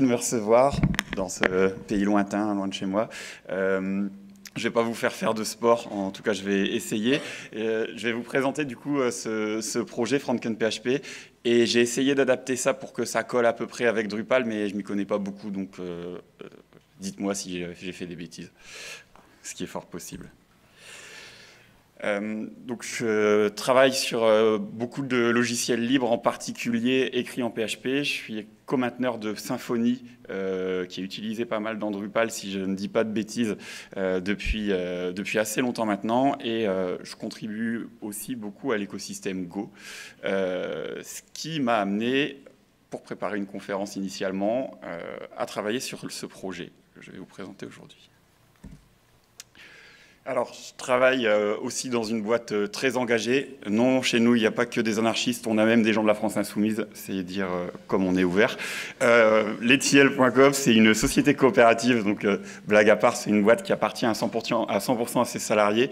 de me recevoir dans ce pays lointain, loin de chez moi. Euh, je ne vais pas vous faire faire de sport, en tout cas je vais essayer. Euh, je vais vous présenter du coup euh, ce, projet FrankenPHP et j'ai essayé d'adapter ça pour que ça colle à peu près avec Drupal, mais je m'y connais pas beaucoup, donc dites-moi si j'ai fait des bêtises, ce qui est fort possible. Donc je travaille sur beaucoup de logiciels libres, en particulier écrits en PHP. Je suis co-mainteneur de Symfony, euh, qui est utilisé pas mal dans Drupal, si je ne dis pas de bêtises, depuis, depuis assez longtemps maintenant. Et je contribue aussi beaucoup à l'écosystème Go, ce qui m'a amené, pour préparer une conférence initialement, à travailler sur ce projet que je vais vous présenter aujourd'hui. Alors, je travaille euh, aussi dans une boîte euh, très engagée. Non, chez nous, il n'y a pas que des anarchistes, on a même des gens de la France insoumise, c'est dire euh, comme on est ouvert. Euh, c'est une société coopérative, donc blague à part, c'est une boîte qui appartient à 100%, à, 100 à ses salariés,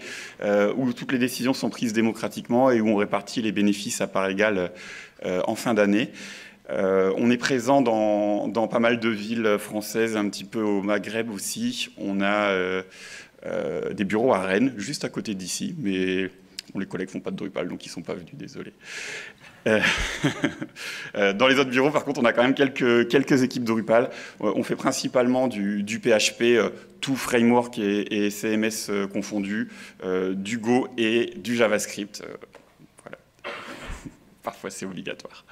où toutes les décisions sont prises démocratiquement et où on répartit les bénéfices à part égale en fin d'année. on est présent dans, pas mal de villes françaises, un petit peu au Maghreb aussi. On a des bureaux à Rennes, juste à côté d'ici, mais les collègues font pas de Drupal, donc ils sont pas venus, désolé. Euh, euh, dans les autres bureaux, par contre, on a quand même quelques, équipes Drupal. on fait principalement du, PHP, tout framework et, CMS confondus, du Go et du JavaScript. voilà. Parfois, c'est obligatoire.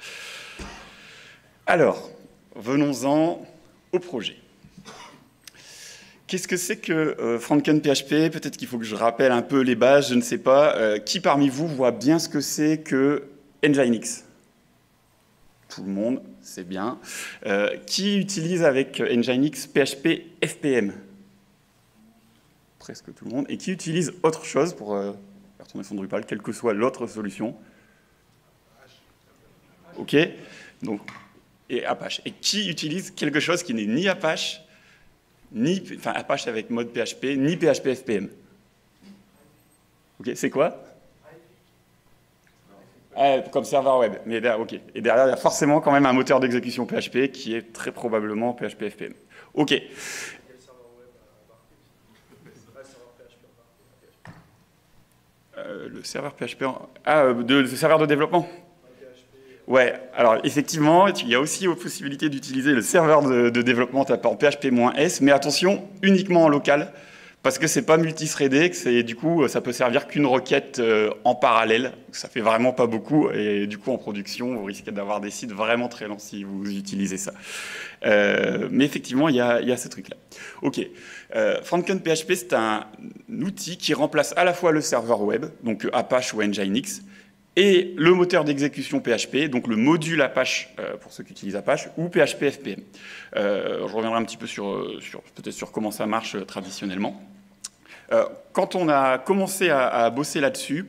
Alors, venons-en au projet. Qu'est-ce que c'est que euh, FrankenPHP Peut-être qu'il faut que je rappelle un peu les bases, je ne sais pas. Euh, qui parmi vous voit bien ce que c'est que Nginx? Tout le monde, c'est bien. Euh, qui utilise avec Nginx PHP FPM Presque tout le monde. Et qui utilise autre chose pour faire tourner son Drupal, quelle que soit l'autre solution? Ok Donc, et Apache. Et qui utilise quelque chose qui n'est ni Apache ni enfin, Apache avec mode PHP, ni PHP FPM. Ok, c'est quoi? Ah, Comme serveur web. Mais ok. Et derrière, il y a forcément quand même un moteur d'exécution PHP qui est très probablement PHP FPM. Ok. Euh, le serveur PHP. Ah, euh, de, le serveur de développement Ouais, alors effectivement, il y a aussi la possibilité d'utiliser le serveur de, développement tapant PHP-S, mais attention, uniquement en local, parce que c'est pas multithreadé, que du coup, ça peut servir qu'une requête euh, en parallèle, ça fait vraiment pas beaucoup, et du coup, en production, vous risquez d'avoir des sites vraiment très lents si vous utilisez ça. Euh, mais effectivement, il y a, ce truc-là. Ok, euh, PHP, c'est un outil qui remplace à la fois le serveur web, donc Apache ou Nginx, et le moteur d'exécution PHP, donc le module Apache euh, pour ceux qui utilisent Apache, ou PHP FPM. Euh, je reviendrai un petit peu sur, euh, peut-être sur comment ça marche traditionnellement. quand on a commencé à bosser là-dessus,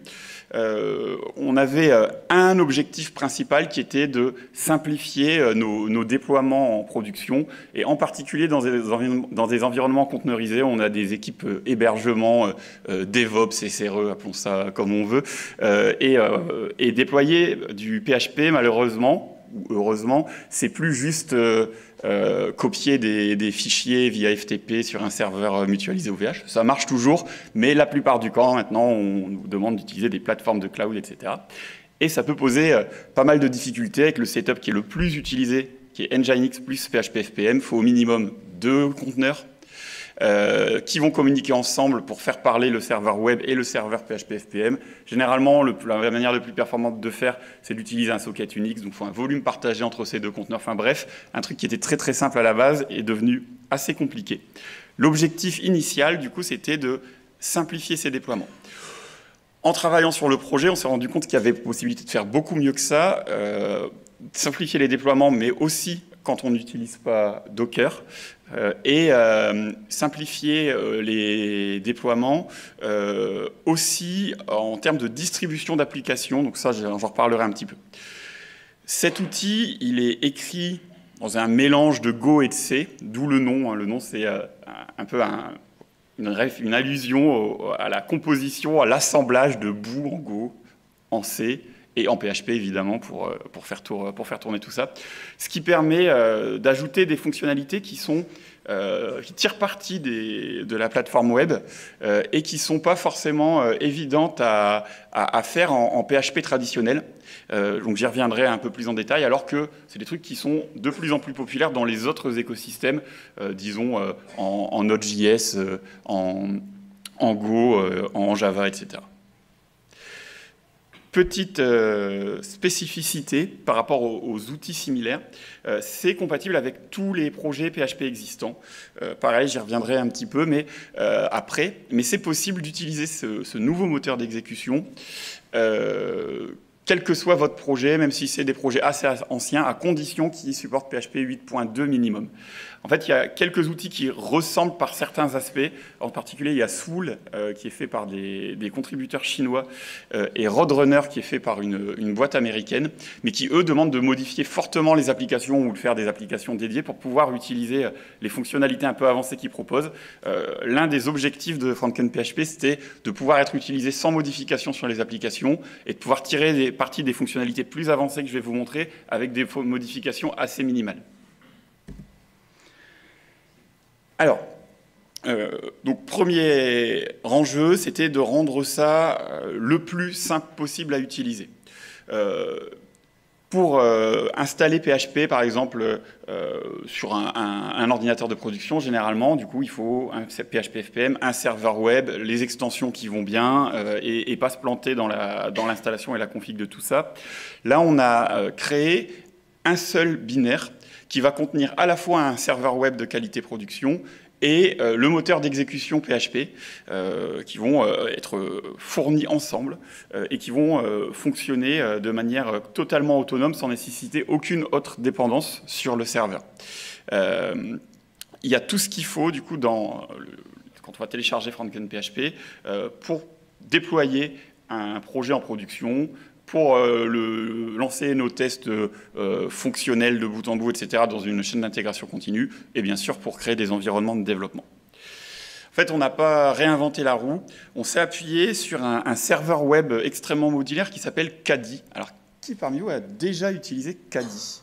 euh, on avait euh, un objectif principal qui était de simplifier euh, nos, déploiements en production, et en particulier dans des, environnements conteneurisés, on a des équipes hébergement, DevOps, SRE, appelons ça comme on veut, et, déployer du PHP, malheureusement, heureusement, c'est plus juste euh, euh, copier des, fichiers via FTP sur un serveur mutualisé OVH. Ça marche toujours, mais la plupart du temps, maintenant, on nous demande d'utiliser des plateformes de cloud, etc. Et ça peut poser euh, pas mal de difficultés avec le setup qui est le plus utilisé, qui est Nginx plus PHP FPM. Il faut au minimum deux conteneurs euh, qui vont communiquer ensemble pour faire parler le serveur web et le serveur PHP FPM. Généralement, la manière la plus performante de faire, c'est d'utiliser un socket Unix, donc il faut un volume partagé entre ces deux conteneurs. Enfin bref, un truc qui était très très simple à la base est devenu assez compliqué. L'objectif initial, du coup, c'était de simplifier ces déploiements. En travaillant sur le projet, on s'est rendu compte qu'il y avait possibilité de faire beaucoup mieux que ça, euh, simplifier les déploiements, mais aussi quand on n'utilise pas Docker, euh, et euh, simplifier euh, les déploiements aussi en termes de distribution d'applications. Donc ça, j'en reparlerai un petit peu. Cet outil, il est écrit dans un mélange de Go et de C, d'où le nom. Hein. Le nom, c'est un peu une, une, allusion à la composition, à l'assemblage de bout en Go, en C et en PHP évidemment pour, pour, faire, pour faire tourner tout ça. Ce qui permet d'ajouter des fonctionnalités qui sont euh, qui tirent parti de la plateforme web euh, et qui ne sont pas forcément euh, évidentes à, faire en, PHP traditionnel. donc j'y reviendrai un peu plus en détail, alors que c'est des trucs qui sont de plus en plus populaires dans les autres écosystèmes, disons en, Node.js, en Go, en Java, etc. Petite euh, spécificité par rapport aux, outils similaires, euh, c'est compatible avec tous les projets PHP existants. Euh, pareil, j'y reviendrai un petit peu mais, après, mais c'est possible d'utiliser ce, ce, nouveau moteur d'exécution quel que soit votre projet, même si c'est des projets assez anciens, à condition qu'ils supportent PHP 8.2 minimum. En fait, il y a quelques outils qui ressemblent par certains aspects. En particulier, il y a Swool, euh, qui est fait par des, contributeurs chinois, euh, et Roadrunner, qui est fait par une, boîte américaine, mais qui, eux, demandent de modifier fortement les applications ou de faire des applications dédiées pour pouvoir utiliser euh, les fonctionnalités un peu avancées qu'ils proposent. L'un des objectifs de PHP, c'était de pouvoir être utilisé sans modification sur les applications et de pouvoir tirer des parties des fonctionnalités plus avancées que je vais vous montrer avec des modifications assez minimales. Alors, euh, donc premier enjeu, c'était de rendre ça euh, le plus simple possible à utiliser. Euh, pour installer PHP, par exemple, sur un, ordinateur de production, généralement, du coup, il faut un PHP FPM, un serveur web, les extensions qui vont bien, et, et, pas se planter dans l'installation et la config de tout ça. Là, on a créé un seul binaire qui va contenir à la fois un serveur web de qualité production et euh, le moteur d'exécution PHP, euh, qui vont euh, être fournis ensemble et qui vont fonctionner de manière totalement autonome sans nécessiter aucune autre dépendance sur le serveur. il y a tout ce qu'il faut, du coup, dans quand on va télécharger FrankenPHP, pour déployer un projet en production, pour euh, lancer nos tests euh, fonctionnels de bout en bout, etc., dans une chaîne d'intégration continue, et bien sûr pour créer des environnements de développement. En fait, on n'a pas réinventé la roue, on s'est appuyé sur un, serveur web extrêmement modulaire qui s'appelle Kadi. Alors, qui parmi vous a déjà utilisé Kadi?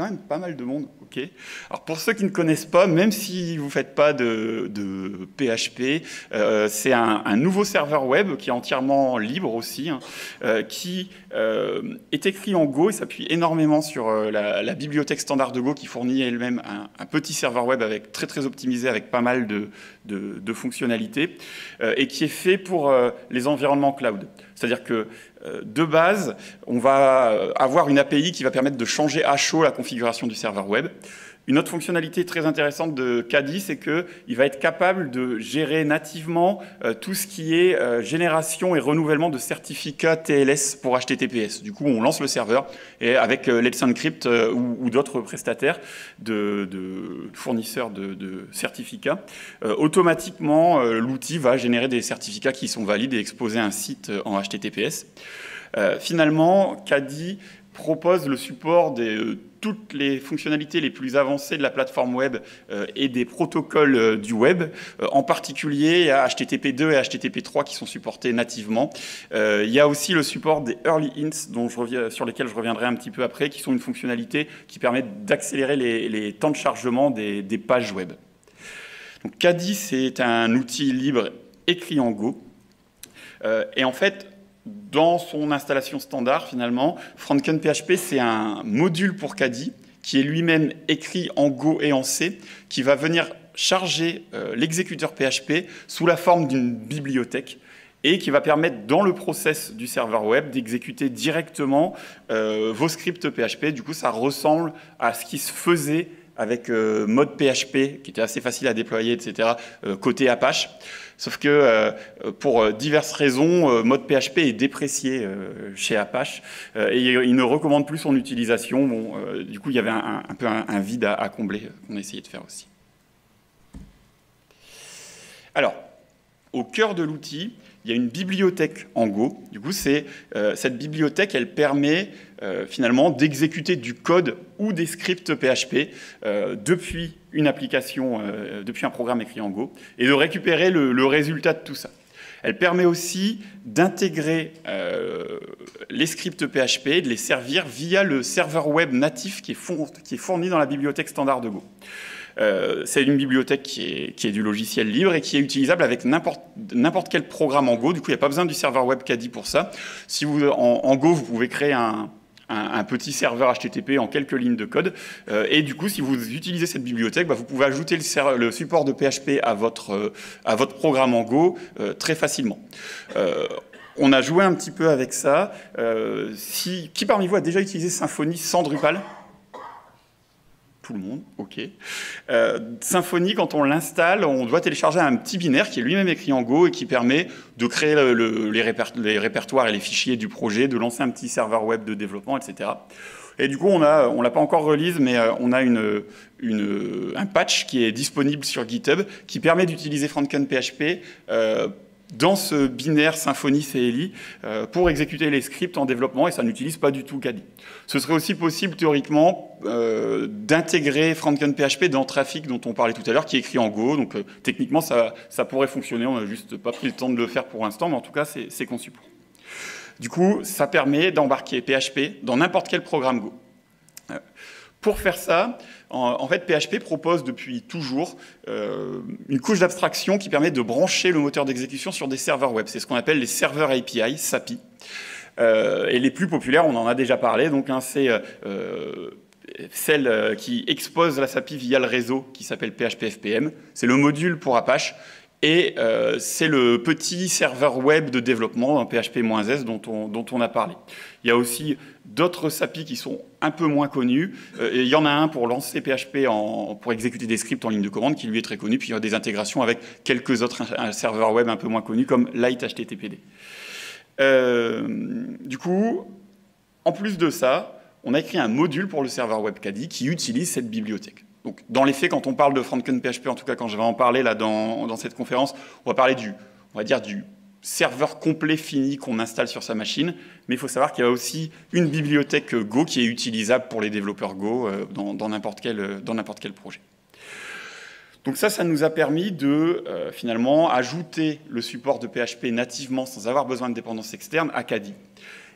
Quand même pas mal de monde, ok. Alors pour ceux qui ne connaissent pas, même si vous ne faites pas de, PHP, euh, c'est un, nouveau serveur web qui est entièrement libre aussi, hein, euh, qui euh, est écrit en Go et s'appuie énormément sur la, bibliothèque standard de Go qui fournit elle-même un, petit serveur web avec très très optimisé avec pas mal de, de fonctionnalités et qui est fait pour les environnements cloud. C'est-à-dire que euh, de base, on va euh, avoir une API qui va permettre de changer à chaud la configuration du serveur web. Une autre fonctionnalité très intéressante de Kadi, c'est qu'il va être capable de gérer nativement euh, tout ce qui est génération et renouvellement de certificats TLS pour HTTPS. Du coup, on lance le serveur et avec Let's Encrypt ou, d'autres prestataires de, fournisseurs de, certificats, automatiquement, l'outil va générer des certificats qui sont valides et exposer un site en HTTPS. Euh, finalement, Kadi propose le support de euh, toutes les fonctionnalités les plus avancées de la plateforme web euh, et des protocoles du web, en particulier il HTTP 2 et HTTP 3 qui sont supportés nativement. il y a aussi le support des early hints dont sur lesquels je reviendrai un petit peu après, qui sont une fonctionnalité qui permet d'accélérer les, temps de chargement des, pages web. Donc Kadi, c'est un outil libre écrit en Go. et en fait, dans son installation standard, finalement, FrankenPHP, c'est un module pour Kadi qui est lui-même écrit en Go et en C, qui va venir charger euh, l'exécuteur PHP sous la forme d'une bibliothèque et qui va permettre dans le process du serveur web d'exécuter directement euh, vos scripts PHP. Du coup, ça ressemble à ce qui se faisait avec euh, mode PHP, qui était assez facile à déployer, etc., côté Apache. Sauf que euh, pour euh, diverses raisons, euh, mode PHP est déprécié chez Apache et il ne recommande plus son utilisation. Bon, du coup, il y avait un, peu un, vide à, combler qu'on essayait de faire aussi. Alors, au cœur de l'outil, il y a une bibliothèque en Go. Du coup, c'est cette bibliothèque, elle permet finalement d'exécuter du code ou des scripts PHP depuis une application euh, depuis un programme écrit en Go et de récupérer le, résultat de tout ça. Elle permet aussi d'intégrer les scripts PHP, de les servir via le serveur web natif qui est, fourni dans la bibliothèque standard de Go. Euh, c'est une bibliothèque qui est, du logiciel libre et qui est utilisable avec n'importe quel programme en Go. Du coup, il n'y a pas besoin du serveur web Caddy pour ça. Si vous, en, Go, vous pouvez créer un, petit serveur HTTP en quelques lignes de code. Euh, et du coup, si vous utilisez cette bibliothèque, bah, vous pouvez ajouter le, support de PHP à votre, euh, à votre programme en Go très facilement. on a joué un petit peu avec ça. Qui parmi vous a déjà utilisé Symfony sans Drupal? Le monde, ok. Euh, Symfony, quand on l'installe, on doit télécharger un petit binaire qui est lui-même écrit en Go et qui permet de créer les, répertoires et les fichiers du projet, de lancer un petit serveur web de développement, etc. Et du coup, on a, on l'a pas encore release, mais euh, on a une, un patch qui est disponible sur GitHub qui permet d'utiliser FrontKernPHP euh, dans ce binaire Symfony CLI euh, pour exécuter les scripts en développement et ça n'utilise pas du tout Caddy. Ce serait aussi possible théoriquement euh, d'intégrer Franken PHP dans Traffic dont on parlait tout à l'heure qui est écrit en Go. Donc euh, techniquement ça, ça, pourrait fonctionner, on n'a juste pas pris le temps de le faire pour l'instant mais en tout cas c'est conçu pour. Du coup ça permet d'embarquer PHP dans n'importe quel programme Go. Pour faire ça, en, fait, PHP propose depuis toujours euh, une couche d'abstraction qui permet de brancher le moteur d'exécution sur des serveurs web. C'est ce qu'on appelle les serveurs API, SAPI. Euh, et les plus populaires, on en a déjà parlé, donc c'est euh, celle qui expose la SAPI via le réseau qui s'appelle PHP-FPM. C'est le module pour Apache. Et c'est le petit serveur web de développement, PHP-S, dont on, dont on a parlé. Il y a aussi d'autres SAPI qui sont un peu moins connus. Euh, il y en a un pour lancer PHP, en, pour exécuter des scripts en ligne de commande, qui lui est très connu. Puis il y a des intégrations avec quelques autres serveurs web un peu moins connus, comme Light HTTPD. Euh, du coup, en plus de ça, on a écrit un module pour le serveur web Caddy qui utilise cette bibliothèque. Donc, dans les faits, quand on parle de PHP, en tout cas quand je vais en parler là dans, cette conférence, on va parler du, on va dire du serveur complet fini qu'on installe sur sa machine, mais il faut savoir qu'il y a aussi une bibliothèque Go qui est utilisable pour les développeurs Go euh, dans n'importe quel, quel, projet. Donc ça, ça nous a permis de euh, finalement ajouter le support de PHP nativement sans avoir besoin de dépendance externe à Caddy.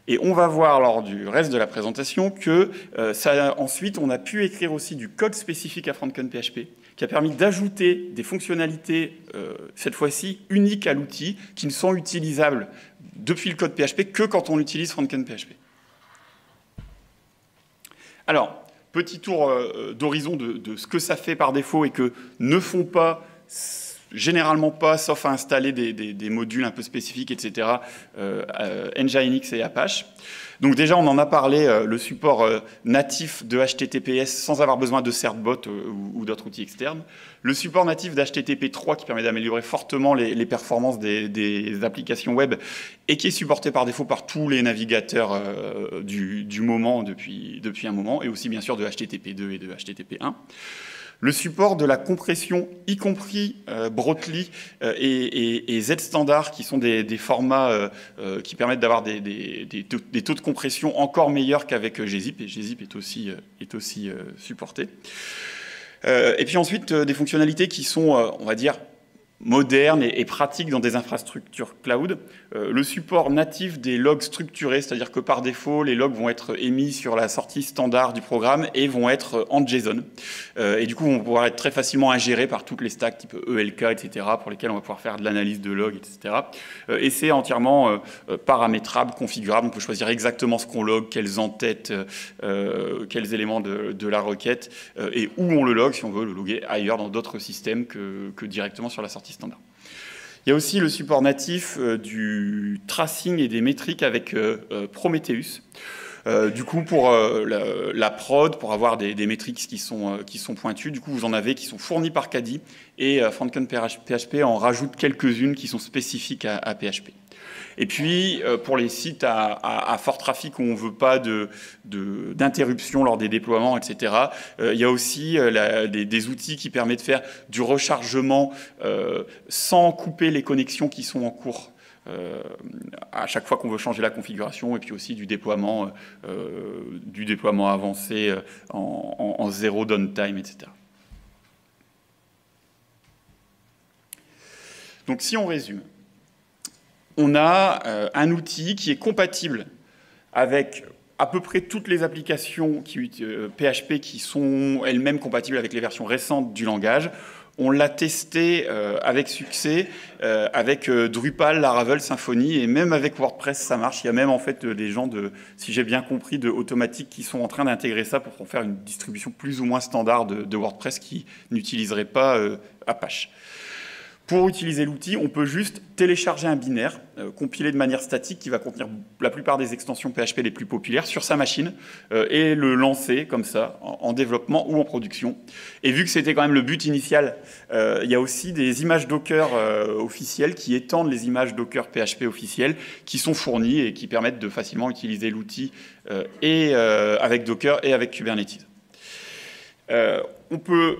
Et on va voir lors du reste de la présentation que euh, ça, ensuite, on a pu écrire aussi du code spécifique à PHP qui a permis d'ajouter des fonctionnalités, euh, cette fois-ci, uniques à l'outil, qui ne sont utilisables depuis le code PHP que quand on utilise PHP. Alors, petit tour euh, d'horizon de, ce que ça fait par défaut et que ne font pas, généralement pas, sauf à installer des, modules un peu spécifiques, etc., euh, Nginx et Apache. Donc déjà, on en a parlé, euh, le support euh, natif de HTTPS sans avoir besoin de certbot euh, ou, d'autres outils externes. Le support natif d'HTTP 3 qui permet d'améliorer fortement les, performances des, applications web et qui est supporté par défaut par tous les navigateurs du, du, moment depuis, depuis un moment, et aussi bien sûr de HTTP 2 et de HTTP 1 le support de la compression, y compris euh, Brotli euh, et, Z-Standard, qui sont des, formats euh, qui permettent d'avoir des, taux de compression encore meilleurs qu'avec gzip, et gzip est aussi, est aussi supporté. et puis ensuite, des fonctionnalités qui sont, on va dire, moderne et, pratique dans des infrastructures cloud. Euh, le support natif des logs structurés, c'est-à-dire que par défaut, les logs vont être émis sur la sortie standard du programme et vont être en JSON. Euh, et du coup, vont pouvoir être très facilement ingérés par toutes les stacks type ELK, etc., pour lesquels on va pouvoir faire de l'analyse de logs, etc. Euh, et c'est entièrement paramétrable, configurable. On peut choisir exactement ce qu'on log, quels entêtes, quels éléments de, la requête et où on le log, si on veut le loguer ailleurs dans d'autres systèmes que directement sur la sortie Il y a aussi le support natif euh, du tracing et des métriques avec euh, euh, Prometheus. du coup, pour la, prod, pour avoir des, métriques qui sont, pointues, du coup, vous en avez qui sont fournis par Caddy et Franken PHP en rajoute quelques-unes qui sont spécifiques à PHP. Et puis, euh, pour les sites à, fort trafic où on ne veut pas d'interruption lors des déploiements, etc., euh, il y a aussi euh, des, outils qui permettent de faire du rechargement sans couper les connexions qui sont en cours. à chaque fois qu'on veut changer la configuration et puis aussi du déploiement, du déploiement avancé en, en zéro downtime, etc. Donc si on résume, on a un outil qui est compatible avec à peu près toutes les applications PHP qui sont elles-mêmes compatibles avec les versions récentes du langage. On l'a testé euh, avec succès euh, avec euh, Drupal, Laravel, Symfony et même avec WordPress ça marche. Il y a même en fait des gens de, si j'ai bien compris, de automatique qui sont en train d'intégrer ça pour faire une distribution plus ou moins standard de, de WordPress qui n'utiliserait pas Apache. Pour utiliser l'outil, on peut juste télécharger un binaire euh, compilé de manière statique qui va contenir la plupart des extensions PHP les plus populaires sur sa machine euh, et le lancer comme ça en, développement ou en production. Et vu que c'était quand même le but initial, euh, il y a aussi des images Docker officielles qui étendent les images Docker PHP officielles qui sont fournies et qui permettent de facilement utiliser l'outil et avec Docker et avec Kubernetes. on peut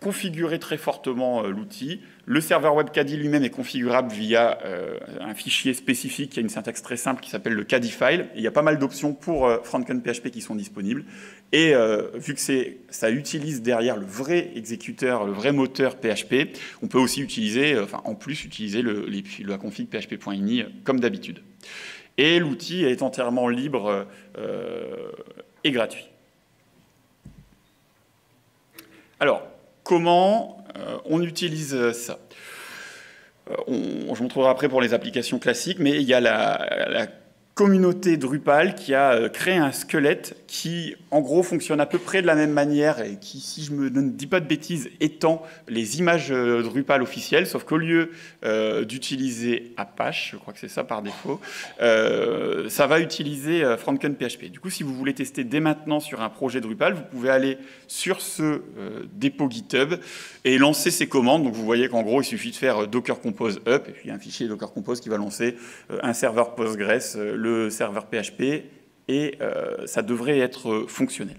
configurer très fortement euh, l'outil. Le serveur WebCaddy lui-même est configurable via euh, un fichier spécifique qui a une syntaxe très simple qui s'appelle le Caddy file. il y a pas mal d'options pour euh, PHP qui sont disponibles. Et euh, vu que ça utilise derrière le vrai exécuteur, le vrai moteur PHP, on peut aussi utiliser, enfin en plus utiliser le, la config php.ini comme d'habitude. Et l'outil est entièrement libre et gratuit. Alors, comment euh, on utilise ça. Euh, on, je montrerai après pour les applications classiques, mais il y a la communauté Drupal qui a euh, créé un squelette qui, en gros, fonctionne à peu près de la même manière et qui, si je me ne dis pas de bêtises, étend les images euh, Drupal officielles, sauf qu'au lieu euh, d'utiliser Apache, je crois que c'est ça par défaut, ça va utiliser Franken PHP. Du coup, si vous voulez tester dès maintenant sur un projet Drupal, vous pouvez aller sur ce dépôt GitHub et lancer ces commandes. Donc vous voyez qu'en gros, il suffit de faire docker compose up et puis un fichier docker compose qui va lancer un serveur Postgres, le serveur PHP et euh, ça devrait être fonctionnel.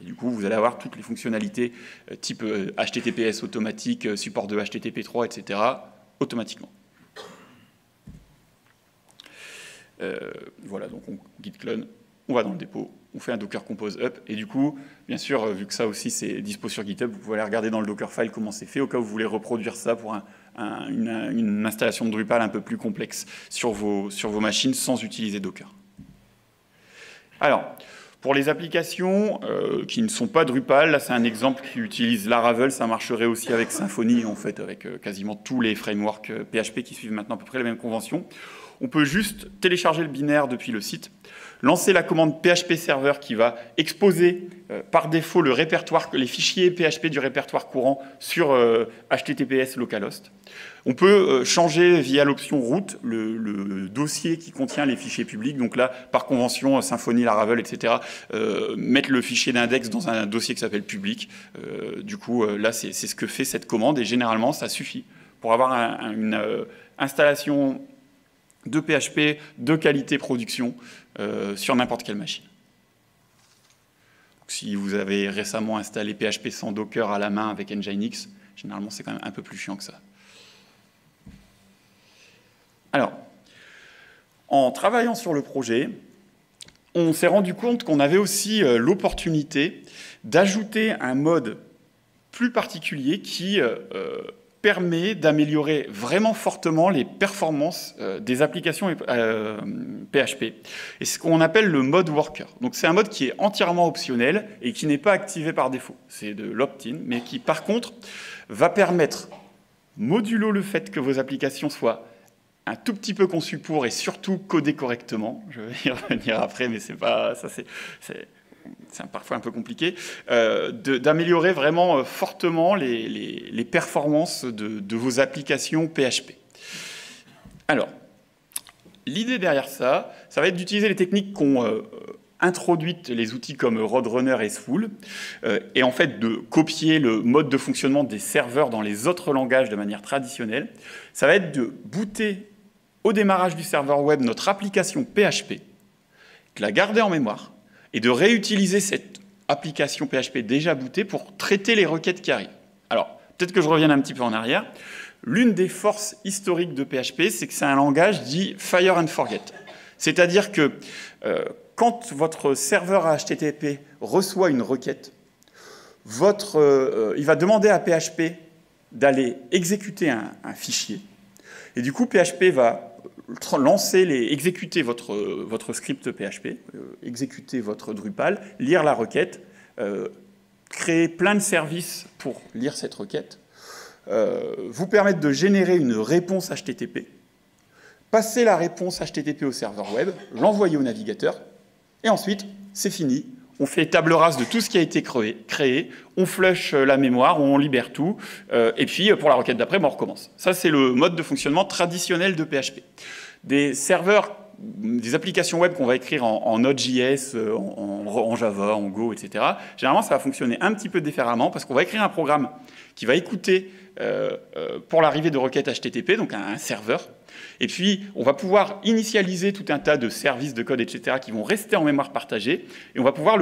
Et du coup, vous allez avoir toutes les fonctionnalités euh, type HTTPS euh, automatique, support de HTTP3, etc. automatiquement. voilà, donc on git clone, on va dans le dépôt, on fait un docker compose up, et du coup, bien sûr, vu que ça aussi c'est dispo sur GitHub, vous pouvez regarder dans le Dockerfile comment c'est fait, au cas où vous voulez reproduire ça pour une, installation de Drupal un peu plus complexe sur vos, machines sans utiliser Docker. Alors, pour les applications euh, qui ne sont pas Drupal, là c'est un exemple qui utilise Laravel, ça marcherait aussi avec Symfony, en fait, avec euh, quasiment tous les frameworks PHP euh, qui suivent maintenant à peu près les mêmes conventions. On peut juste télécharger le binaire depuis le site, lancer la commande PHP serveur qui va exposer euh, par défaut les fichiers PHP du répertoire courant sur HTTPS euh, localhost. On peut euh, changer via l'option route le, dossier qui contient les fichiers publics. Donc là, par convention, Symfony, Laravel, etc., mettre le fichier d'index dans un dossier qui s'appelle public. du coup, là, c'est ce que fait cette commande et généralement, ça suffit pour avoir une installation de PHP de qualité production euh, sur n'importe quelle machine. si vous avez récemment installé PHP sans Docker à la main avec Nginx, généralement c'est quand même un peu plus chiant que ça. Alors, en travaillant sur le projet, on s'est rendu compte qu'on avait aussi euh, l'opportunité d'ajouter un mode plus particulier qui euh, permet d'améliorer vraiment fortement les performances euh, des applications PHP. Euh, et ce qu'on appelle le mode worker. Donc c'est un mode qui est entièrement optionnel et qui n'est pas activé par défaut. C'est de l'opt-in, mais qui par contre va permettre, modulo le fait que vos applications soient un tout petit peu conçues pour et surtout codées correctement. Je vais y revenir après, mais c'est pas ça. C'est c'est parfois un peu compliqué, euh, d'améliorer vraiment euh, fortement les, performances de, vos applications PHP. Alors, l'idée derrière ça, ça va être d'utiliser les techniques qu'ont euh, introduites les outils comme Roadrunner et Spool, et en fait de copier le mode de fonctionnement des serveurs dans les autres langages de manière traditionnelle. Ça va être de booter au démarrage du serveur web notre application PHP, de la garder en mémoire, et de réutiliser cette application PHP déjà bootée pour traiter les requêtes qui arrivent. Alors, peut-être que je revienne un petit peu en arrière. L'une des forces historiques de PHP, c'est que c'est un langage dit fire and forget. C'est-à-dire que euh, quand votre serveur HTTP reçoit une requête, votre, euh, il va demander à PHP d'aller exécuter un, fichier. Et du coup, PHP va lancer les, exécuter votre, votre script PHP, euh, exécuter votre Drupal, lire la requête, euh, créer plein de services pour lire cette requête, euh, vous permettre de générer une réponse HTTP, passer la réponse HTTP au serveur web, l'envoyer au navigateur, et ensuite, c'est fini, on fait table rase de tout ce qui a été créé, on flush euh, la mémoire, on libère tout, euh, et puis euh, pour la requête d'après, on recommence. Ça, c'est le mode de fonctionnement traditionnel de PHP. Des serveurs, des applications web qu'on va écrire en, Node.js, en, Java, en Go, etc., généralement, ça va fonctionner un petit peu différemment parce qu'on va écrire un programme qui va écouter pour l'arrivée de requêtes HTTP, donc un serveur, et puis, on va pouvoir initialiser tout un tas de services de code, etc., qui vont rester en mémoire partagée. Et on va pouvoir,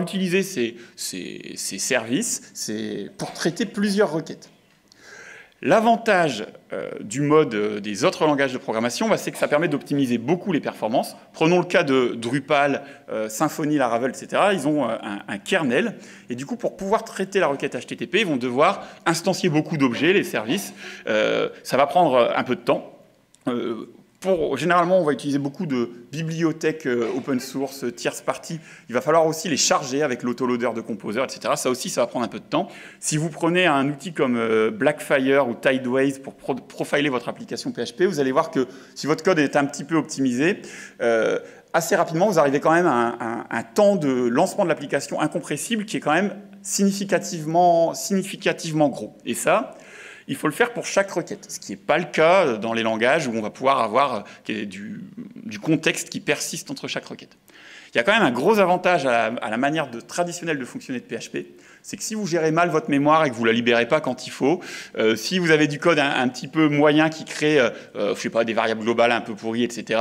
utiliser ces, ces, services pour traiter plusieurs requêtes. L'avantage euh, du mode euh, des autres langages de programmation, bah, c'est que ça permet d'optimiser beaucoup les performances. Prenons le cas de Drupal, euh, Symfony, Laravel, etc. Ils ont un, kernel. Et du coup, pour pouvoir traiter la requête HTTP, ils vont devoir instancier beaucoup d'objets, les services. ça va prendre un peu de temps. Euh, généralement, on va utiliser beaucoup de bibliothèques euh, open source, tierce party. Il va falloir aussi les charger avec l'autoloader de Composer, etc. Ça aussi, ça va prendre un peu de temps. Si vous prenez un outil comme euh, Blackfire ou Tideways pour profiler votre application PHP, vous allez voir que si votre code est un petit peu optimisé, assez rapidement, vous arrivez quand même à un, un temps de lancement de l'application incompressible qui est quand même significativement, significativement gros. Et ça, il faut le faire pour chaque requête, ce qui n'est pas le cas dans les langages où on va pouvoir avoir euh, du, contexte qui persiste entre chaque requête. Il y a quand même un gros avantage à la, manière de, traditionnelle de fonctionner de PHP, c'est que si vous gérez mal votre mémoire et que vous la libérez pas quand il faut, euh, si vous avez du code un, petit peu moyen qui crée, euh, sais pas, des variables globales un peu pourries, etc.,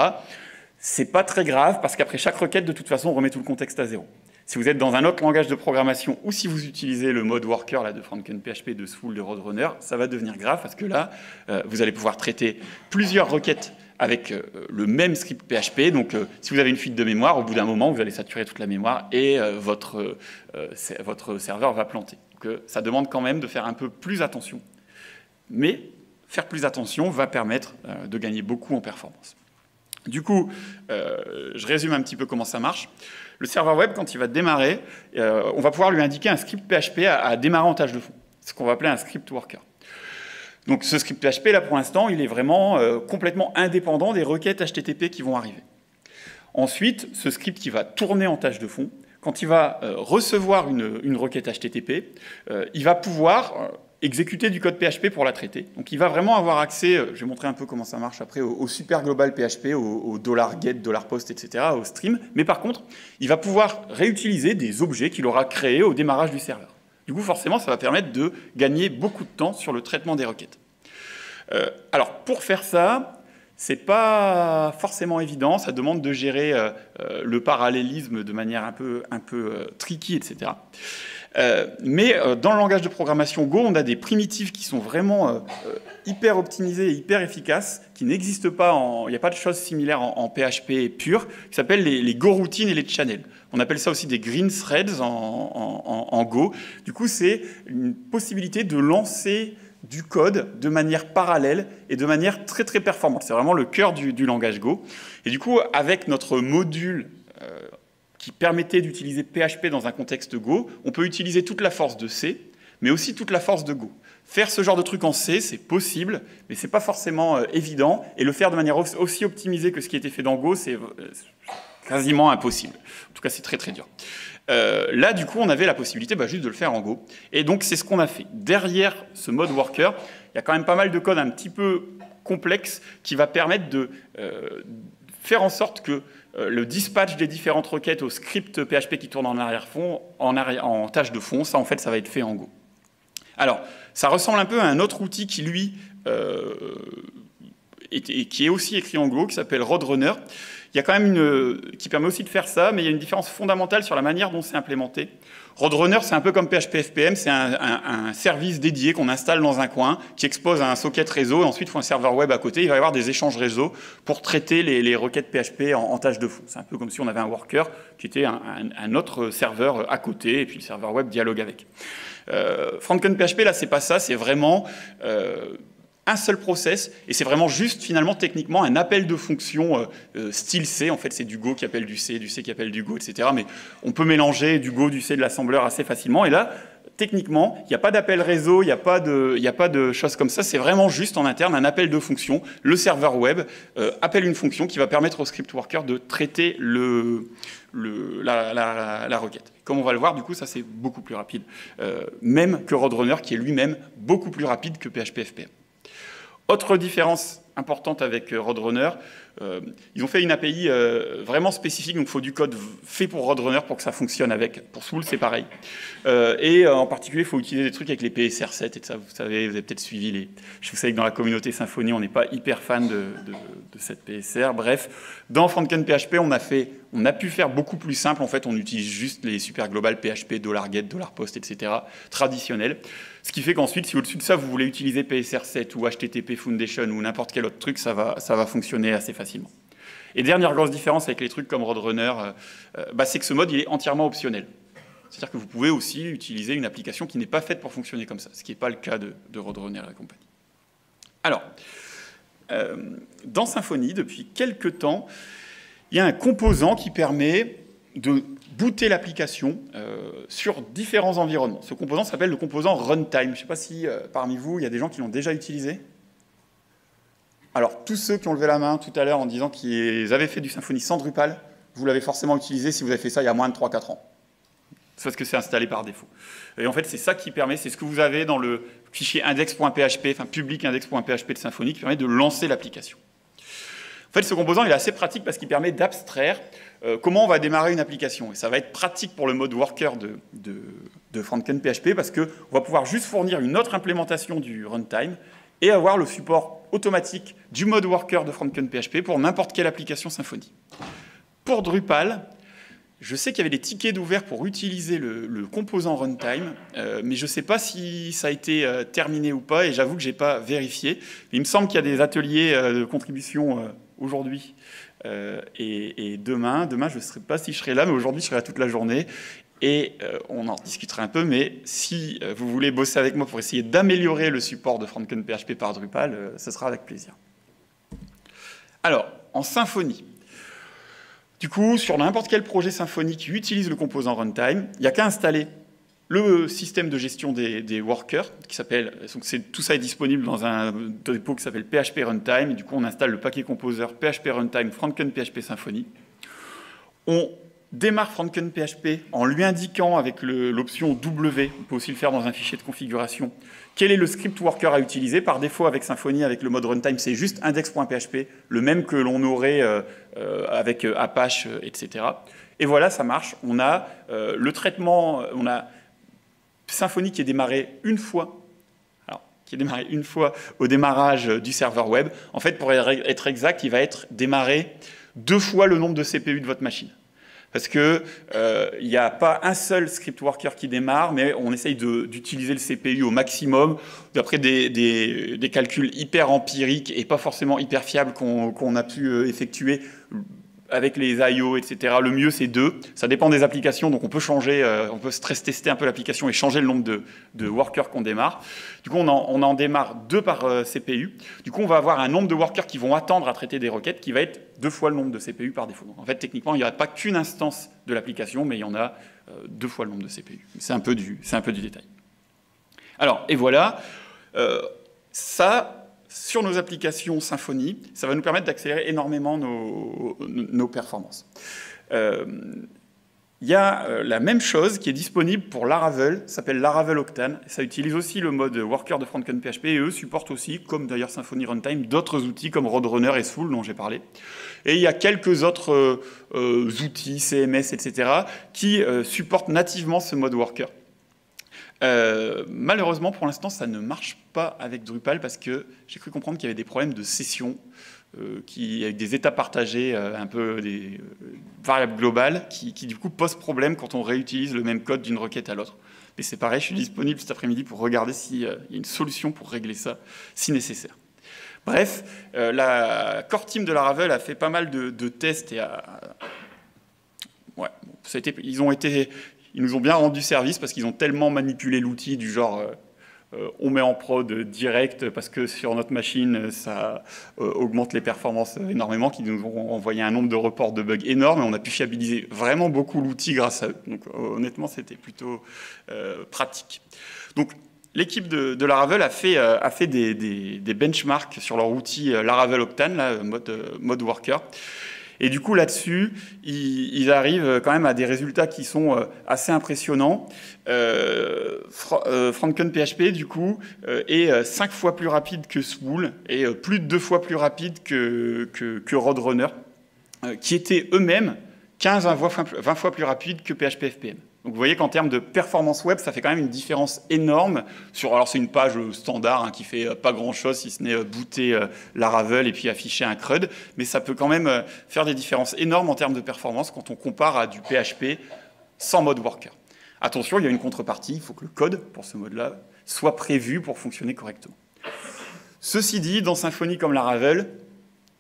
c'est pas très grave parce qu'après chaque requête, de toute façon, on remet tout le contexte à zéro. Si vous êtes dans un autre langage de programmation ou si vous utilisez le mode worker là, de FrankenPHP, de Spool, de Roadrunner, ça va devenir grave parce que là, euh, vous allez pouvoir traiter plusieurs requêtes avec euh, le même script PHP. Donc, euh, si vous avez une fuite de mémoire, au bout d'un moment, vous allez saturer toute la mémoire et votre, votre serveur va planter. Donc, ça demande quand même de faire un peu plus attention. Mais faire plus attention va permettre de gagner beaucoup en performance. Du coup, je résume un petit peu comment ça marche. Le serveur web, quand il va démarrer, euh, on va pouvoir lui indiquer un script PHP à, démarrer en tâche de fond, ce qu'on va appeler un script worker. Donc ce script PHP, là pour l'instant, il est vraiment euh, complètement indépendant des requêtes HTTP qui vont arriver. Ensuite, ce script qui va tourner en tâche de fond, quand il va euh, recevoir une, une, requête HTTP, il va pouvoir exécuter du code PHP pour la traiter. Donc il va vraiment avoir accès, euh, je vais montrer un peu comment ça marche après, au, super global PHP, au, dollar $get, dollar $post, etc., au stream. Mais par contre, il va pouvoir réutiliser des objets qu'il aura créés au démarrage du serveur. Du coup, forcément, ça va permettre de gagner beaucoup de temps sur le traitement des requêtes. Euh, alors, pour faire ça, c'est pas forcément évident, ça demande de gérer euh, le parallélisme de manière un peu, un peu tricky, etc. Euh, mais euh, dans le langage de programmation Go, on a des primitives qui sont vraiment euh, hyper optimisées et hyper efficaces, qui n'existent pas, il n'y a pas de choses similaires en, PHP pur, qui s'appellent les, Go routines et les channels. On appelle ça aussi des green threads en, Go. Du coup, c'est une possibilité de lancer du code de manière parallèle et de manière très très performante. C'est vraiment le cœur du, du, langage Go. Et du coup, avec notre module qui permettait d'utiliser PHP dans un contexte Go, on peut utiliser toute la force de C, mais aussi toute la force de Go. Faire ce genre de truc en C, c'est possible, mais c'est pas forcément euh, évident, et le faire de manière aussi optimisée que ce qui été fait dans Go, c'est euh, quasiment impossible. En tout cas, c'est très très dur. Euh, là, du coup, on avait la possibilité bah, juste de le faire en Go. Et donc, c'est ce qu'on a fait. Derrière ce mode worker, il y a quand même pas mal de code un petit peu complexe qui va permettre de faire en sorte que le dispatch des différentes requêtes au script PHP qui tourne en arrière-fond, en, tâche de fond, ça en fait, ça va être fait en Go. Alors, ça ressemble un peu à un autre outil qui, lui, euh, est, est aussi écrit en Go, qui s'appelle Roadrunner. Il y a quand même une, qui permet aussi de faire ça, mais il y a une différence fondamentale sur la manière dont c'est implémenté. Roadrunner, c'est un peu comme PHP FPM, c'est un, service dédié qu'on installe dans un coin, qui expose à un socket réseau, et ensuite il faut un serveur web à côté. Il va y avoir des échanges réseau pour traiter les, requêtes PHP en, tâche de fond. C'est un peu comme si on avait un worker qui était un, autre serveur à côté, et puis le serveur web dialogue avec. Euh, PHP, là, c'est pas ça, c'est vraiment... Euh, un seul process, et c'est vraiment juste finalement techniquement un appel de fonction euh, euh, style C. En fait, c'est du Go qui appelle du C, du C qui appelle du Go, etc. Mais on peut mélanger du Go, du C, de l'assembleur assez facilement. Et là, techniquement, il n'y a pas d'appel réseau, il n'y a, pas de, a pas de choses comme ça. C'est vraiment juste en interne un appel de fonction. Le serveur web euh, appelle une fonction qui va permettre au script worker de traiter le, le, la, la, requête. Comme on va le voir, du coup, ça c'est beaucoup plus rapide, même que Roadrunner, qui est lui-même beaucoup plus rapide que PHP FPM. Autre différence importante avec euh, Roadrunner, euh, ils ont fait une API euh, vraiment spécifique, donc il faut du code fait pour Roadrunner pour que ça fonctionne avec. Pour Soul, c'est pareil. et en particulier, il faut utiliser des trucs avec les PSR7 et ça, vous savez, vous avez peut-être suivi les. Je sais que dans la communauté Symfony, on n'est pas hyper fan de, cette PSR. Bref, dans Franken PHP, on a on a pu faire beaucoup plus simple. En fait, on utilise juste les super global PHP, $get, $post, etc. traditionnels. Ce qui fait qu'ensuite, si au-dessus de ça, vous voulez utiliser PSR7 ou HTTP Foundation ou n'importe quel autre truc, ça va, ça va fonctionner assez facilement. Et dernière grosse différence avec les trucs comme Roadrunner, euh, euh, bah, c'est que ce mode, il est entièrement optionnel. C'est-à-dire que vous pouvez aussi utiliser une application qui n'est pas faite pour fonctionner comme ça, ce qui n'est pas le cas de, Roadrunner et compagnie. Alors, euh, dans Symfony, depuis quelques temps, il y a un composant qui permet de booter l'application euh, sur différents environnements. Ce composant s'appelle le composant runtime. Je ne sais pas si euh, parmi vous, il y a des gens qui l'ont déjà utilisé. Alors, tous ceux qui ont levé la main tout à l'heure en disant qu'ils avaient fait du Symfony sans Drupal, vous l'avez forcément utilisé si vous avez fait ça il y a moins de 3-4 ans. Parce que c'est installé par défaut. Et en fait, c'est ça qui permet, c'est ce que vous avez dans le fichier index.php, enfin public index.php de Symfony, qui permet de lancer l'application. En fait, ce composant est assez pratique parce qu'il permet d'abstraire euh, comment on va démarrer une application. Et ça va être pratique pour le mode worker de, de, de Franken PHP parce qu'on va pouvoir juste fournir une autre implémentation du runtime et avoir le support automatique du mode worker de Franken PHP pour n'importe quelle application Symfony. Pour Drupal, je sais qu'il y avait des tickets d'ouvert pour utiliser le, composant runtime, euh, mais je ne sais pas si ça a été euh, terminé ou pas, et j'avoue que je n'ai pas vérifié. il me semble qu'il y a des ateliers de contribution aujourd'hui euh, et, demain. Demain, je ne sais pas si je serai là, mais aujourd'hui, je serai là toute la journée. Et euh, on en discutera un peu, mais si euh, vous voulez bosser avec moi pour essayer d'améliorer le support de PHP par Drupal, ce sera avec plaisir. Alors, en Symfony. Du coup, sur n'importe quel projet Symfony qui utilise le composant runtime, il n'y a qu'à installer le système de gestion des, workers, qui s'appelle, tout ça est disponible dans un dépôt qui s'appelle PHP Runtime, du coup on installe le paquet composer PHP Runtime Franken PHP Symfony. On démarre Franken PHP en lui indiquant avec l'option W, on peut aussi le faire dans un fichier de configuration, quel est le script worker à utiliser. Par défaut, avec Symfony, avec le mode runtime, c'est juste index.php, le même que l'on aurait euh, euh, avec euh, Apache, etc. Et voilà, ça marche. On a le traitement, on a Symfony qui est démarré une fois, alors, qui est démarré une fois au démarrage du serveur web. En fait, pour être exact, il va être démarré deux fois le nombre de CPU de votre machine. Parce qu'il euh, n'y a pas un seul script worker qui démarre, mais on essaye d'utiliser le CPU au maximum, d'après des, calculs hyper empiriques et pas forcément hyper fiables qu'on a pu euh, effectuer avec les IO, etc. Le mieux, c'est deux. Ça dépend des applications, donc on peut changer, euh, on peut stress tester un peu l'application et changer le nombre de, workers qu'on démarre. Du coup, on en, démarre deux par euh, CPU. Du coup, on va avoir un nombre de workers qui vont attendre à traiter des requêtes qui va être deux fois le nombre de CPU par défaut. en fait, techniquement, il n'y aurait pas qu'une instance de l'application, mais il y en a euh, deux fois le nombre de CPU. C'est un, un peu du détail. Alors, et voilà. ça, sur nos applications Symfony, ça va nous permettre d'accélérer énormément nos, performances. Euh, il y a euh, la même chose qui est disponible pour Laravel, ça s'appelle Laravel Octane. Ça utilise aussi le mode worker de Franken PHP et eux supportent aussi, comme d'ailleurs Symfony Runtime, d'autres outils comme Roadrunner et Soul dont j'ai parlé. Et il y a quelques autres euh, outils, CMS, etc., qui supportent nativement ce mode worker. Euh, malheureusement, pour l'instant, ça ne marche pas avec Drupal parce que j'ai cru comprendre qu'il y avait des problèmes de session, euh, avec des états partagés, euh, un peu des variables globales, qui, du coup posent problème quand on réutilise le même code d'une requête à l'autre. Mais c'est pareil, je suis disponible cet après-midi pour regarder s'il y a une solution pour régler ça, si nécessaire. Bref, la core team de Laravel a fait pas mal de, tests et a, ouais, ils ont été ils nous ont bien rendu service parce qu'ils ont tellement manipulé l'outil du genre, euh, on met en prod direct parce que sur notre machine, ça augmente les performances énormément, qui nous ont envoyé un nombre de reports de bugs énorme et on a pu fiabiliser vraiment beaucoup l'outil grâce à eux. Donc honnêtement, c'était plutôt pratique. Donc l'équipe de, Laravel a fait, a fait des, benchmarks sur leur outil Laravel Octane, mode, mode worker. Et du coup, là-dessus, ils, arrivent quand même à des résultats qui sont euh, assez impressionnants. Euh, euh, du coup, est cinq fois plus rapide que Swool et plus de deux fois plus rapide que, que, Roadrunner, qui étaient eux-mêmes 15 à 20 fois plus rapides que PHP FPM. Donc vous voyez qu'en termes de performance web, ça fait quand même une différence énorme. Sur, alors c'est une page standard hein, qui fait euh, pas grand-chose si ce n'est euh, booter euh, Laravel et puis afficher un CRUD, mais ça peut quand même faire des différences énormes en termes de performance quand on compare à du PHP sans mode worker. Attention, il y a une contrepartie, il faut que le code pour ce mode-là soit prévu pour fonctionner correctement. Ceci dit, dans Symfony comme Laravel,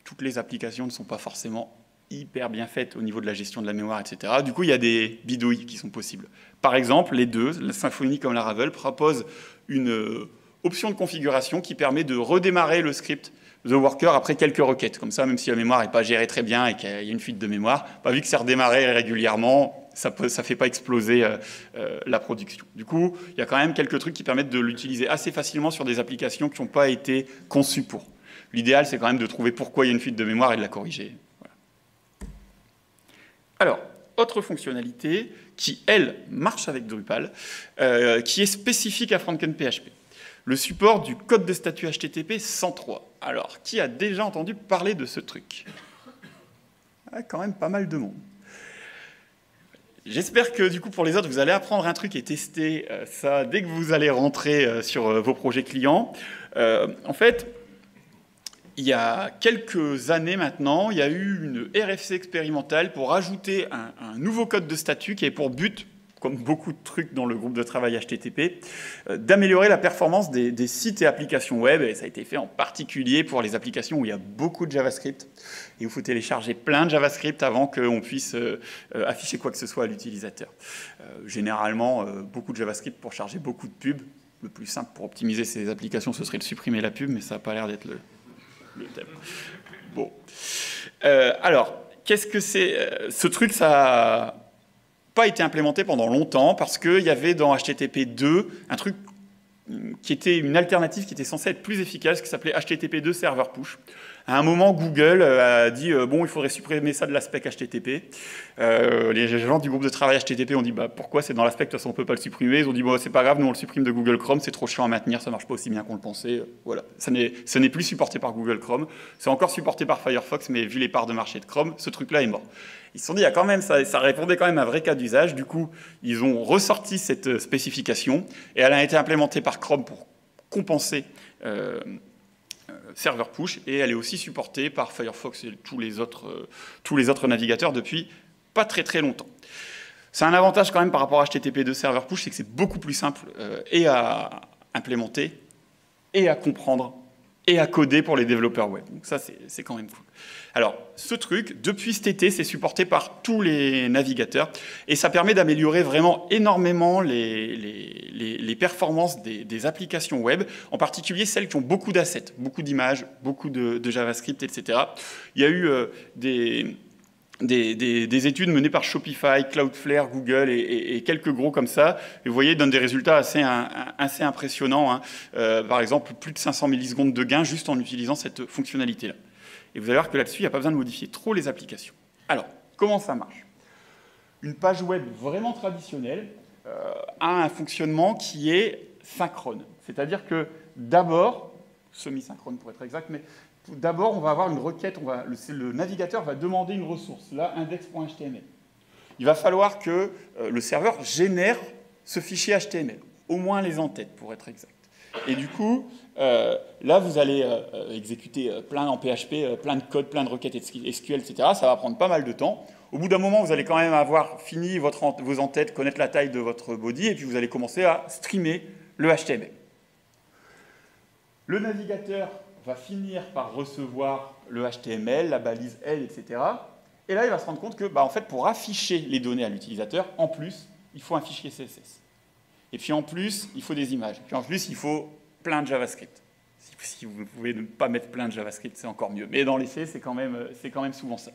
toutes les applications ne sont pas forcément hyper bien faite au niveau de la gestion de la mémoire, etc. Du coup, il y a des bidouilles qui sont possibles. Par exemple, les deux, la Symfony comme la Ravel, proposent une euh, option de configuration qui permet de redémarrer le script The Worker après quelques requêtes. Comme ça, même si la mémoire n'est pas gérée très bien et qu'il y a une fuite de mémoire, bah, vu que c'est redémarré régulièrement, ça ne fait pas exploser euh, euh, la production. Du coup, il y a quand même quelques trucs qui permettent de l'utiliser assez facilement sur des applications qui n'ont pas été conçues pour. L'idéal, c'est quand même de trouver pourquoi il y a une fuite de mémoire et de la corriger. Alors, autre fonctionnalité qui, elle, marche avec Drupal, euh, qui est spécifique à FrankenPHP. Le support du code de statut HTTP 103. Alors, qui a déjà entendu parler de ce truc? Ah, Quand même pas mal de monde. J'espère que du coup pour les autres, vous allez apprendre un truc et tester euh, ça dès que vous allez rentrer euh, sur vos projets clients. en fait, il y a quelques années maintenant, il y a eu une RFC expérimentale pour ajouter un, nouveau code de statut qui avait pour but, comme beaucoup de trucs dans le groupe de travail HTTP, euh, d'améliorer la performance des, sites et applications web. Et ça a été fait en particulier pour les applications où il y a beaucoup de JavaScript. Et il faut télécharger plein de JavaScript avant qu'on puisse euh, euh, afficher quoi que ce soit à l'utilisateur. généralement, beaucoup de JavaScript pour charger beaucoup de pubs. Le plus simple pour optimiser ces applications, ce serait de supprimer la pub, mais ça n'a pas l'air d'être le, le thème. Bon. Euh, alors, qu'est-ce que c'est euh, Ce truc, ça n'a pas été implémenté pendant longtemps parce qu'il y avait dans HTTP 2 un truc qui était une alternative qui était censée être plus efficace, qui s'appelait HTTP 2 Server Push. À un moment, Google euh, a dit euh, bon, il faudrait supprimer ça de l'aspect HTTP. Euh, les gens du groupe de travail HTTP ont dit bah, pourquoi c'est dans l'aspect, de toute façon on peut pas le supprimer? Ils ont dit bon, c'est pas grave, nous on le supprime de Google Chrome, c'est trop chiant à maintenir, ça marche pas aussi bien qu'on le pensait. Voilà, ça ce n'est plus supporté par Google Chrome. C'est encore supporté par Firefox, mais vu les parts de marché de Chrome, ce truc-là est mort. Ils se sont dit, il y a quand même, ça répondait quand même à un vrai cas d'usage. Du coup, ils ont ressorti cette spécification et elle a été implémentée par Chrome pour compenser serveur push et elle est aussi supportée par Firefox et tous les autres, euh, tous les autres navigateurs depuis pas très très longtemps. C'est un avantage quand même par rapport à HTTP2 serveur push, c'est que c'est beaucoup plus simple euh, et à implémenter et à comprendre et à coder pour les développeurs web. Donc ça, c'est quand même cool. Alors, ce truc, depuis cet été, c'est supporté par tous les navigateurs et ça permet d'améliorer vraiment énormément les, performances des, applications web, en particulier celles qui ont beaucoup d'assets, beaucoup d'images, beaucoup de, JavaScript, etc. Il y a eu euh, des, des, études menées par Shopify, Cloudflare, Google et, quelques gros comme ça. Et vous voyez, donnent des résultats assez, impressionnants. Hein. Euh, par exemple, plus de 500 millisecondes de gain juste en utilisant cette fonctionnalité-là. Et vous allez voir que là-dessus, il n'y a pas besoin de modifier trop les applications. Alors, comment ça marche? Une page web vraiment traditionnelle euh, a un fonctionnement qui est synchrone. C'est-à-dire que d'abord, semi-synchrone pour être exact, mais d'abord, on va avoir une requête, le, navigateur va demander une ressource, là, index.html. Il va falloir que euh, le serveur génère ce fichier HTML, au moins les en-tête pour être exact. Et du coup, euh, là, vous allez euh, exécuter plein en PHP, plein de codes, plein de requêtes SQL, etc. Ça va prendre pas mal de temps. Au bout d'un moment, vous allez quand même avoir fini vos entêtes, connaître la taille de votre body, et puis vous allez commencer à streamer le HTML. Le navigateur va finir par recevoir le HTML, la balise L, etc. Et là, il va se rendre compte que, bah, en fait, pour afficher les données à l'utilisateur, en plus, il faut un fichier CSS. Et puis en plus, il faut des images. Et puis en plus, il faut plein de JavaScript. Si vous pouvez ne pas mettre plein de JavaScript, c'est encore mieux. Mais dans les faits, c'est quand, même, quand même souvent ça.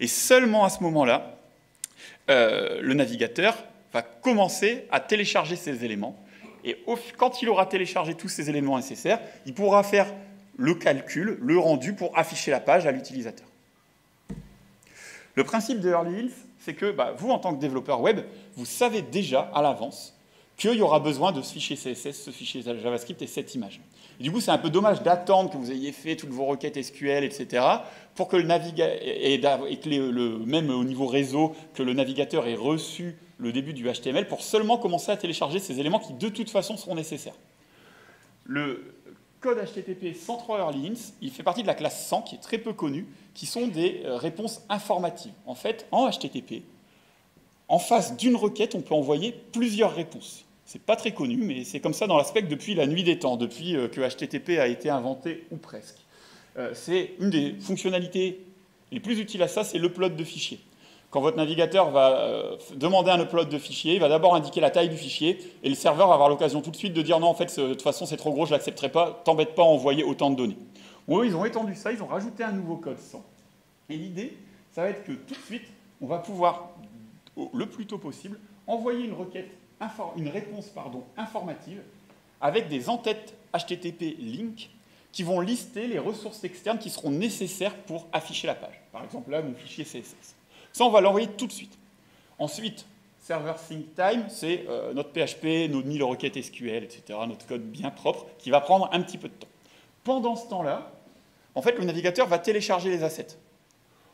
Et seulement à ce moment-là, euh, le navigateur va commencer à télécharger ces éléments. Et quand il aura téléchargé tous ces éléments nécessaires, il pourra faire le calcul, le rendu pour afficher la page à l'utilisateur. Le principe de Early Hills, c'est que bah, vous, en tant que développeur web, vous savez déjà à l'avance qu'il y aura besoin de ce fichier CSS, ce fichier JavaScript et cette image. du coup, c'est un peu dommage d'attendre que vous ayez fait toutes vos requêtes SQL, etc., pour que le navigateur, et, que le, même au niveau réseau, que le navigateur ait reçu le début du HTML pour seulement commencer à télécharger ces éléments qui, de toute façon, seront nécessaires. Code HTTP 103 Early il fait partie de la classe 100, qui est très peu connue, qui sont des euh, réponses informatives. En fait, en HTTP, en face d'une requête, on peut envoyer plusieurs réponses. C'est pas très connu, mais c'est comme ça dans l'aspect depuis la nuit des temps, depuis euh, que HTTP a été inventé, ou presque. Euh, c'est une des fonctionnalités les plus utiles à ça, c'est l'upload de fichiers. Quand votre navigateur va euh, demander un upload de fichier, il va d'abord indiquer la taille du fichier, et le serveur va avoir l'occasion tout de suite de dire non, en fait, de toute façon, c'est trop gros, je l'accepterai pas, t'embête pas à envoyer autant de données. Bon, ils ont étendu ça, ils ont rajouté un nouveau code 100. Et l'idée, ça va être que tout de suite, on va pouvoir, le plus tôt possible, envoyer une requête, une réponse pardon, informative avec des entêtes HTTP link qui vont lister les ressources externes qui seront nécessaires pour afficher la page. Par exemple, là, mon fichier CSS. Ça, on va l'envoyer tout de suite. Ensuite, server sync time, c'est euh, notre PHP, nos 1000 requêtes SQL, etc., notre code bien propre, qui va prendre un petit peu de temps. Pendant ce temps-là, en fait, le navigateur va télécharger les assets.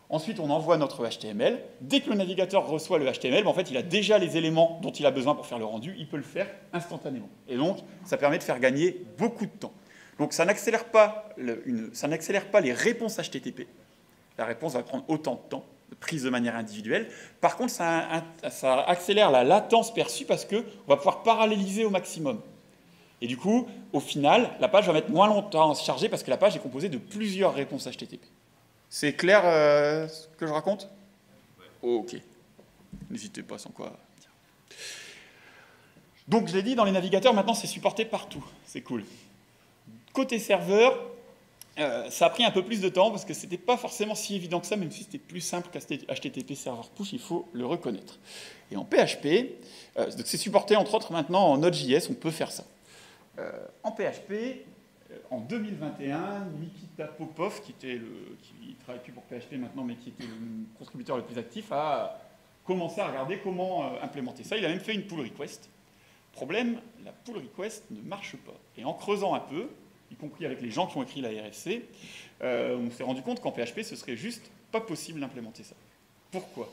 Ensuite, on envoie notre HTML. Dès que le navigateur reçoit le HTML, ben, en fait, il a déjà les éléments dont il a besoin pour faire le rendu. Il peut le faire instantanément. Et donc, ça permet de faire gagner beaucoup de temps. Donc, ça n'accélère pas, pas les réponses HTTP. La réponse va prendre autant de temps, prise de manière individuelle. Par contre, ça, ça accélère la latence perçue parce qu'on va pouvoir paralléliser au maximum. Et du coup, au final, la page va mettre moins longtemps à se charger parce que la page est composée de plusieurs réponses HTTP. C'est clair euh, ce que je raconte? Ok. N'hésitez pas sans quoi Donc, je l'ai dit, dans les navigateurs, maintenant, c'est supporté partout. C'est cool. Côté serveur, euh, ça a pris un peu plus de temps parce que ce n'était pas forcément si évident que ça, même si c'était plus simple qu'HTTP Server Push, il faut le reconnaître. Et en PHP, euh, c'est supporté entre autres maintenant en Node.js, on peut faire ça. en PHP, en 2021, Nikita Popov, qui, était le, qui travaille plus pour PHP maintenant, mais qui était le contributeur le plus actif, a commencé à regarder comment euh, implémenter ça. Il a même fait une pull request. Problème, la pull request ne marche pas. Et en creusant un peu, y compris avec les gens qui ont écrit la RFC, euh, on s'est rendu compte qu'en PHP, ce serait juste pas possible d'implémenter ça. Pourquoi?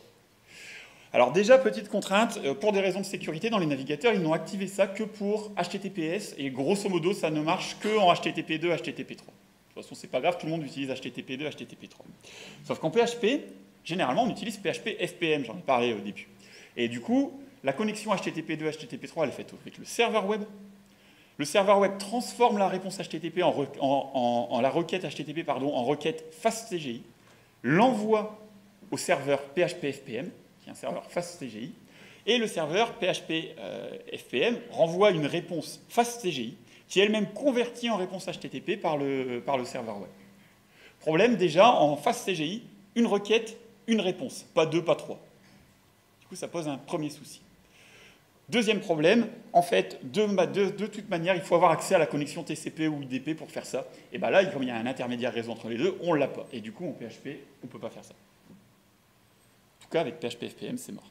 Alors déjà, petite contrainte, euh, pour des raisons de sécurité, dans les navigateurs, ils n'ont activé ça que pour HTTPS, et grosso modo, ça ne marche que en HTTP2, HTTP3. De toute façon, c'est pas grave, tout le monde utilise HTTP2, HTTP3. Sauf qu'en PHP, généralement, on utilise PHP FPM, j'en ai parlé au début. Et du coup, la connexion HTTP2, HTTP3, elle est faite avec le serveur web. Le serveur web transforme la réponse HTTP en, en la requête HTTP pardon, en requête FastCGI, l'envoie au serveur PHP FPM, un serveur FastCGI, et le serveur PHP euh, renvoie une réponse FastCGI qui est elle-même convertie en réponse HTTP par le, par le serveur web. Problème déjà, en FastCGI, une requête, une réponse, pas deux, pas trois. Du coup, ça pose un premier souci. Deuxième problème, en fait, de, toute manière, il faut avoir accès à la connexion TCP ou UDP pour faire ça. Et bien là, comme il y a un intermédiaire réseau entre les deux, on ne l'a pas. Et du coup, en PHP, on ne peut pas faire ça tout cas, avec PHP FPM, c'est mort.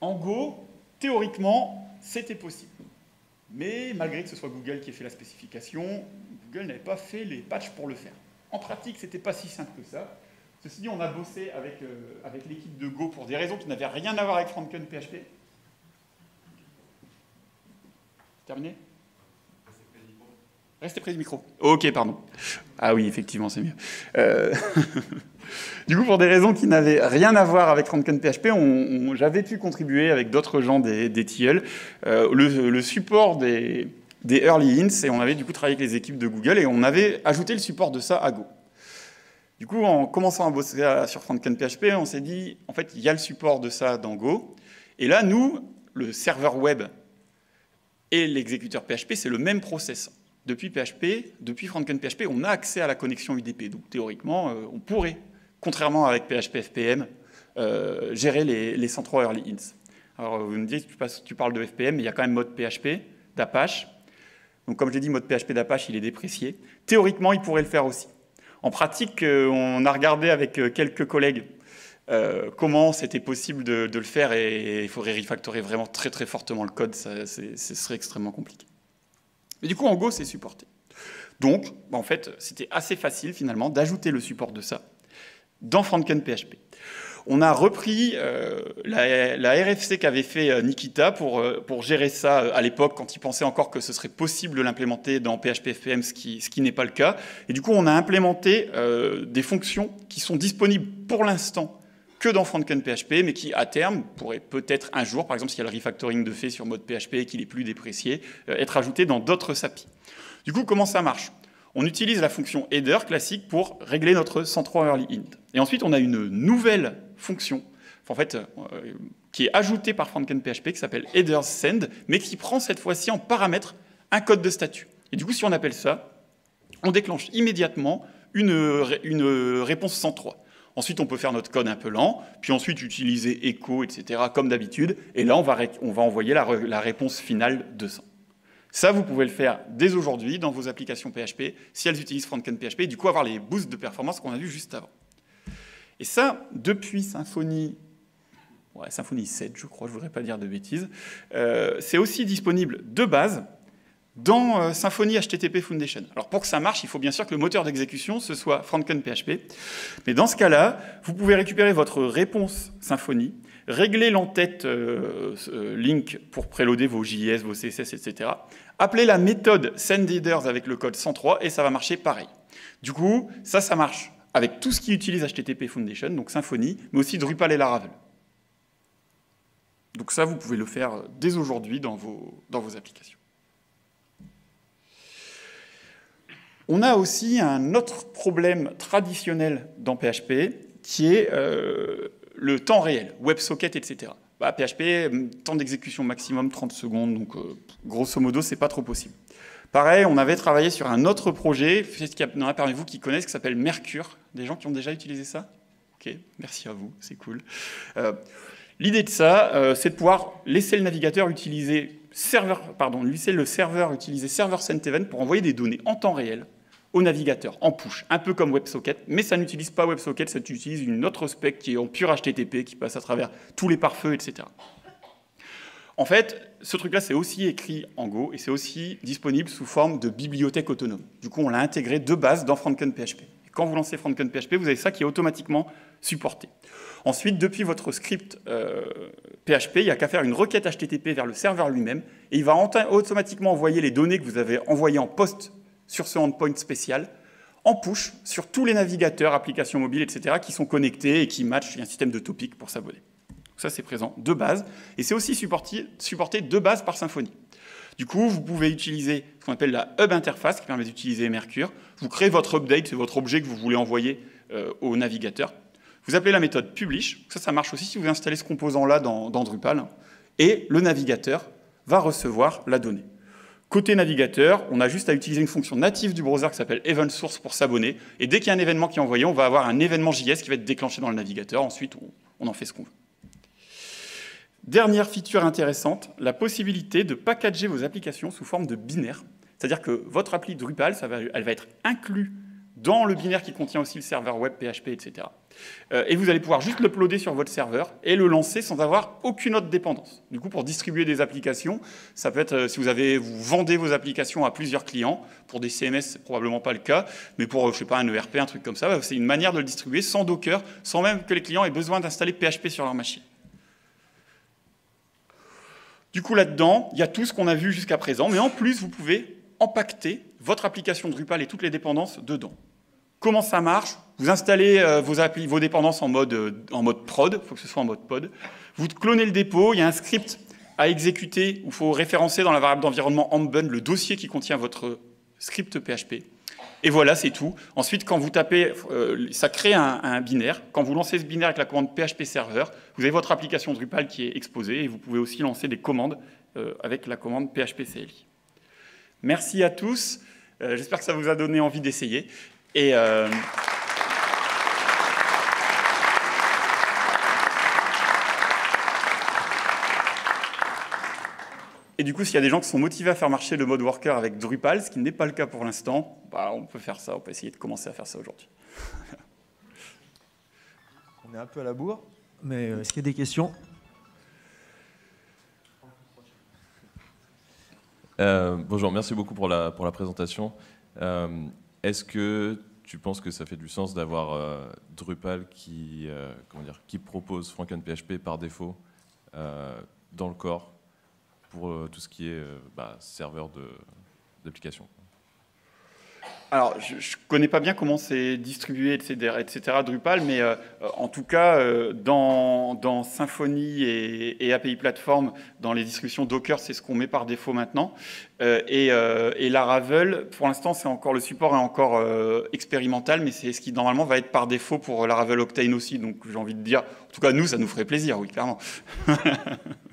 En Go, théoriquement, c'était possible. Mais malgré que ce soit Google qui ait fait la spécification, Google n'avait pas fait les patchs pour le faire. En pratique, c'était pas si simple que ça. Ceci dit, on a bossé avec, euh, avec l'équipe de Go pour des raisons qui n'avaient rien à voir avec Franken PHP. Terminé Restez près du micro. Ok, pardon. Ah oui, effectivement, c'est mieux. Euh... Du coup, pour des raisons qui n'avaient rien à voir avec PHP, j'avais pu contribuer avec d'autres gens des, des TL, euh, le, support des, early hints, et on avait du coup travaillé avec les équipes de Google, et on avait ajouté le support de ça à Go. Du coup, en commençant à bosser sur PHP, on s'est dit, en fait, il y a le support de ça dans Go, et là, nous, le serveur web Et l'exécuteur PHP, c'est le même process. Depuis PHP, depuis FrankenPHP, on a accès à la connexion UDP. Donc théoriquement, euh, on pourrait, contrairement avec PHP FPM, euh, gérer les, les 103 early ins. Alors vous me dites, tu, tu parles de FPM, mais il y a quand même mode PHP d'Apache. Donc comme je l'ai dit, mode PHP d'Apache, il est déprécié. Théoriquement, il pourrait le faire aussi. En pratique, euh, on a regardé avec quelques collègues euh, comment c'était possible de, le faire et il faudrait refactorer vraiment très très fortement le code, ça, ce serait extrêmement compliqué. Mais du coup, en Go, c'est supporté. Donc, en fait, c'était assez facile finalement d'ajouter le support de ça dans FrankenPHP. On a repris euh, la, RFC qu'avait fait euh, Nikita pour, gérer ça à l'époque, quand il pensait encore que ce serait possible de l'implémenter dans PHP FPM, ce qui n'est pas le cas. Et du coup, on a implémenté des fonctions qui sont disponibles pour l'instant que dans FrankenPHP, mais qui, à terme, pourrait peut-être un jour, par exemple s'il y a le refactoring de fait sur mode PHP et qu'il est plus déprécié, euh, être ajouté dans d'autres SAPI. Du coup, comment ça marche? On utilise la fonction header classique pour régler notre 103 early int. Et ensuite, on a une nouvelle fonction, en fait, euh, qui est ajoutée par FrankenPHP, qui s'appelle header send, mais qui prend cette fois-ci en paramètre un code de statut. Et du coup, si on appelle ça, on déclenche immédiatement une, une réponse 103. Ensuite, on peut faire notre code un peu lent, puis ensuite utiliser echo, etc., comme d'habitude. Et là, on va, envoyer la, réponse finale 200. Ça, vous pouvez le faire dès aujourd'hui dans vos applications PHP, si elles utilisent FrontEnd PHP, et du coup avoir les boosts de performance qu'on a vus juste avant. Et ça, depuis Symfony, Symfony 7, je crois, je ne voudrais pas dire de bêtises, euh, c'est aussi disponible de base dans euh, Symfony HTTP Foundation. Alors pour que ça marche, il faut bien sûr que le moteur d'exécution ce soit FrankenPHP. Mais dans ce cas-là, vous pouvez récupérer votre réponse Symfony, régler l'entête euh, euh, link pour préloader vos JS, vos CSS, etc. Appeler la méthode sendHeaders avec le code 103 et ça va marcher pareil. Du coup, ça, ça marche avec tout ce qui utilise HTTP Foundation, donc Symfony, mais aussi Drupal et Laravel. Donc ça, vous pouvez le faire dès aujourd'hui dans vos applications. On a aussi un autre problème traditionnel dans PHP qui est euh, le temps réel, WebSocket, etc. Bah, PHP, temps d'exécution maximum 30 secondes, donc euh, grosso modo, c'est pas trop possible. Pareil, on avait travaillé sur un autre projet, peut-être qu'il y en a parmi vous qui connaissent, qui s'appelle Mercure. Des gens qui ont déjà utilisé ça? Ok, merci à vous, c'est cool. Euh, l'idée de ça, c'est de pouvoir laisser le navigateur utiliser serveur, pardon, laisser le serveur utiliser serveur sent event pour envoyer des données en temps réel au navigateur, en push, un peu comme WebSocket, mais ça n'utilise pas WebSocket, ça utilise une autre spec qui est en pur HTTP, qui passe à travers tous les pare-feux, etc. En fait, ce truc-là, c'est aussi écrit en Go et c'est aussi disponible sous forme de bibliothèque autonome. Du coup, on l'a intégré de base dans FrankenPHP. Et quand vous lancez FrankenPHP, vous avez ça qui est automatiquement supporté. Ensuite, depuis votre script PHP, euh, il n'y a qu'à faire une requête HTTP vers le serveur lui-même et il va automatiquement envoyer les données que vous avez envoyées en post sur ce endpoint spécial, en push sur tous les navigateurs, applications mobiles, etc., qui sont connectés et qui matchent. Il y a un système de topic pour s'abonner. Ça, c'est présent de base. Et c'est aussi supporté, de base par Symfony. Du coup, vous pouvez utiliser ce qu'on appelle la hub interface, qui permet d'utiliser Mercure. Vous créez votre update, c'est votre objet que vous voulez envoyer euh, au navigateur. Vous appelez la méthode publish. Ça, ça marche aussi si vous installez ce composant-là dans Drupal. Et le navigateur va recevoir la donnée. Côté navigateur, on a juste à utiliser une fonction native du browser qui s'appelle event source pour s'abonner. Et dès qu'il y a un événement qui est envoyé, on va avoir un événement JS qui va être déclenché dans le navigateur. Ensuite, on, en fait ce qu'on veut. Dernière feature intéressante, la possibilité de packager vos applications sous forme de binaire. C'est-à-dire que votre appli Drupal, va, elle va être inclue dans le binaire qui contient aussi le serveur web, PHP, etc. Euh, et vous allez pouvoir juste l'uploader sur votre serveur et le lancer sans avoir aucune autre dépendance. Du coup, pour distribuer des applications, ça peut être, euh, si vous, avez, vous vendez vos applications à plusieurs clients, pour des CMS, c'est probablement pas le cas, mais pour, je sais pas, un ERP, un truc comme ça, c'est une manière de le distribuer sans Docker, sans même que les clients aient besoin d'installer PHP sur leur machine. Du coup, là-dedans, il y a tout ce qu'on a vu jusqu'à présent, mais en plus, vous pouvez empacter votre application Drupal et toutes les dépendances dedans. Comment ça marche? Vous installez euh, vos, dépendances en mode, euh, prod, il faut que ce soit en mode pod. Vous clonez le dépôt, il y a un script à exécuter où il faut référencer dans la variable d'environnement Ambun le dossier qui contient votre script PHP. Et voilà, c'est tout. Ensuite, quand vous tapez, euh, ça crée un, binaire. Quand vous lancez ce binaire avec la commande PHP serveur, vous avez votre application Drupal qui est exposée et vous pouvez aussi lancer des commandes avec la commande PHP CLI. Merci à tous. J'espère que ça vous a donné envie d'essayer. Et Et du coup, s'il y a des gens qui sont motivés à faire marcher le mode worker avec Drupal, ce qui n'est pas le cas pour l'instant, bah, on peut faire ça, on peut essayer de commencer à faire ça aujourd'hui. on est un peu à la bourre, mais euh, est-ce qu'il y a des questions? Euh, Bonjour, merci beaucoup pour la, pour la présentation. Euh, est-ce que tu penses que ça fait du sens d'avoir Drupal qui, comment dire, qui propose FrankenPHP par défaut dans le corps pour euh, tout ce qui est euh, bah, serveur d'application? Alors, je ne connais pas bien comment c'est distribué, etc., etc., Drupal, mais euh, en tout cas, dans, dans, Symfony et, API Platform, dans les distributions Docker, c'est ce qu'on met par défaut maintenant. et, et, Laravel, pour l'instant, c'est encore le support est encore expérimental, mais c'est ce qui normalement va être par défaut pour Laravel Octane aussi. Donc, j'ai envie de dire, en tout cas, nous, ça nous ferait plaisir, oui, clairement.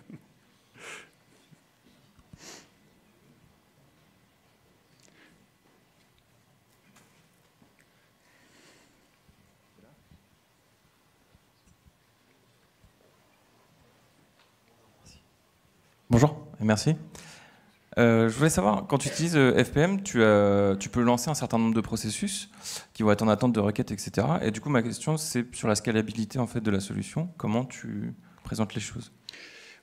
Bonjour et merci. Euh, je voulais savoir, quand tu utilises euh, FPM, tu, peux lancer un certain nombre de processus qui vont être en attente de requêtes, etc. Et du coup, ma question, c'est sur la scalabilité en fait, de la solution. Comment tu présentes les choses?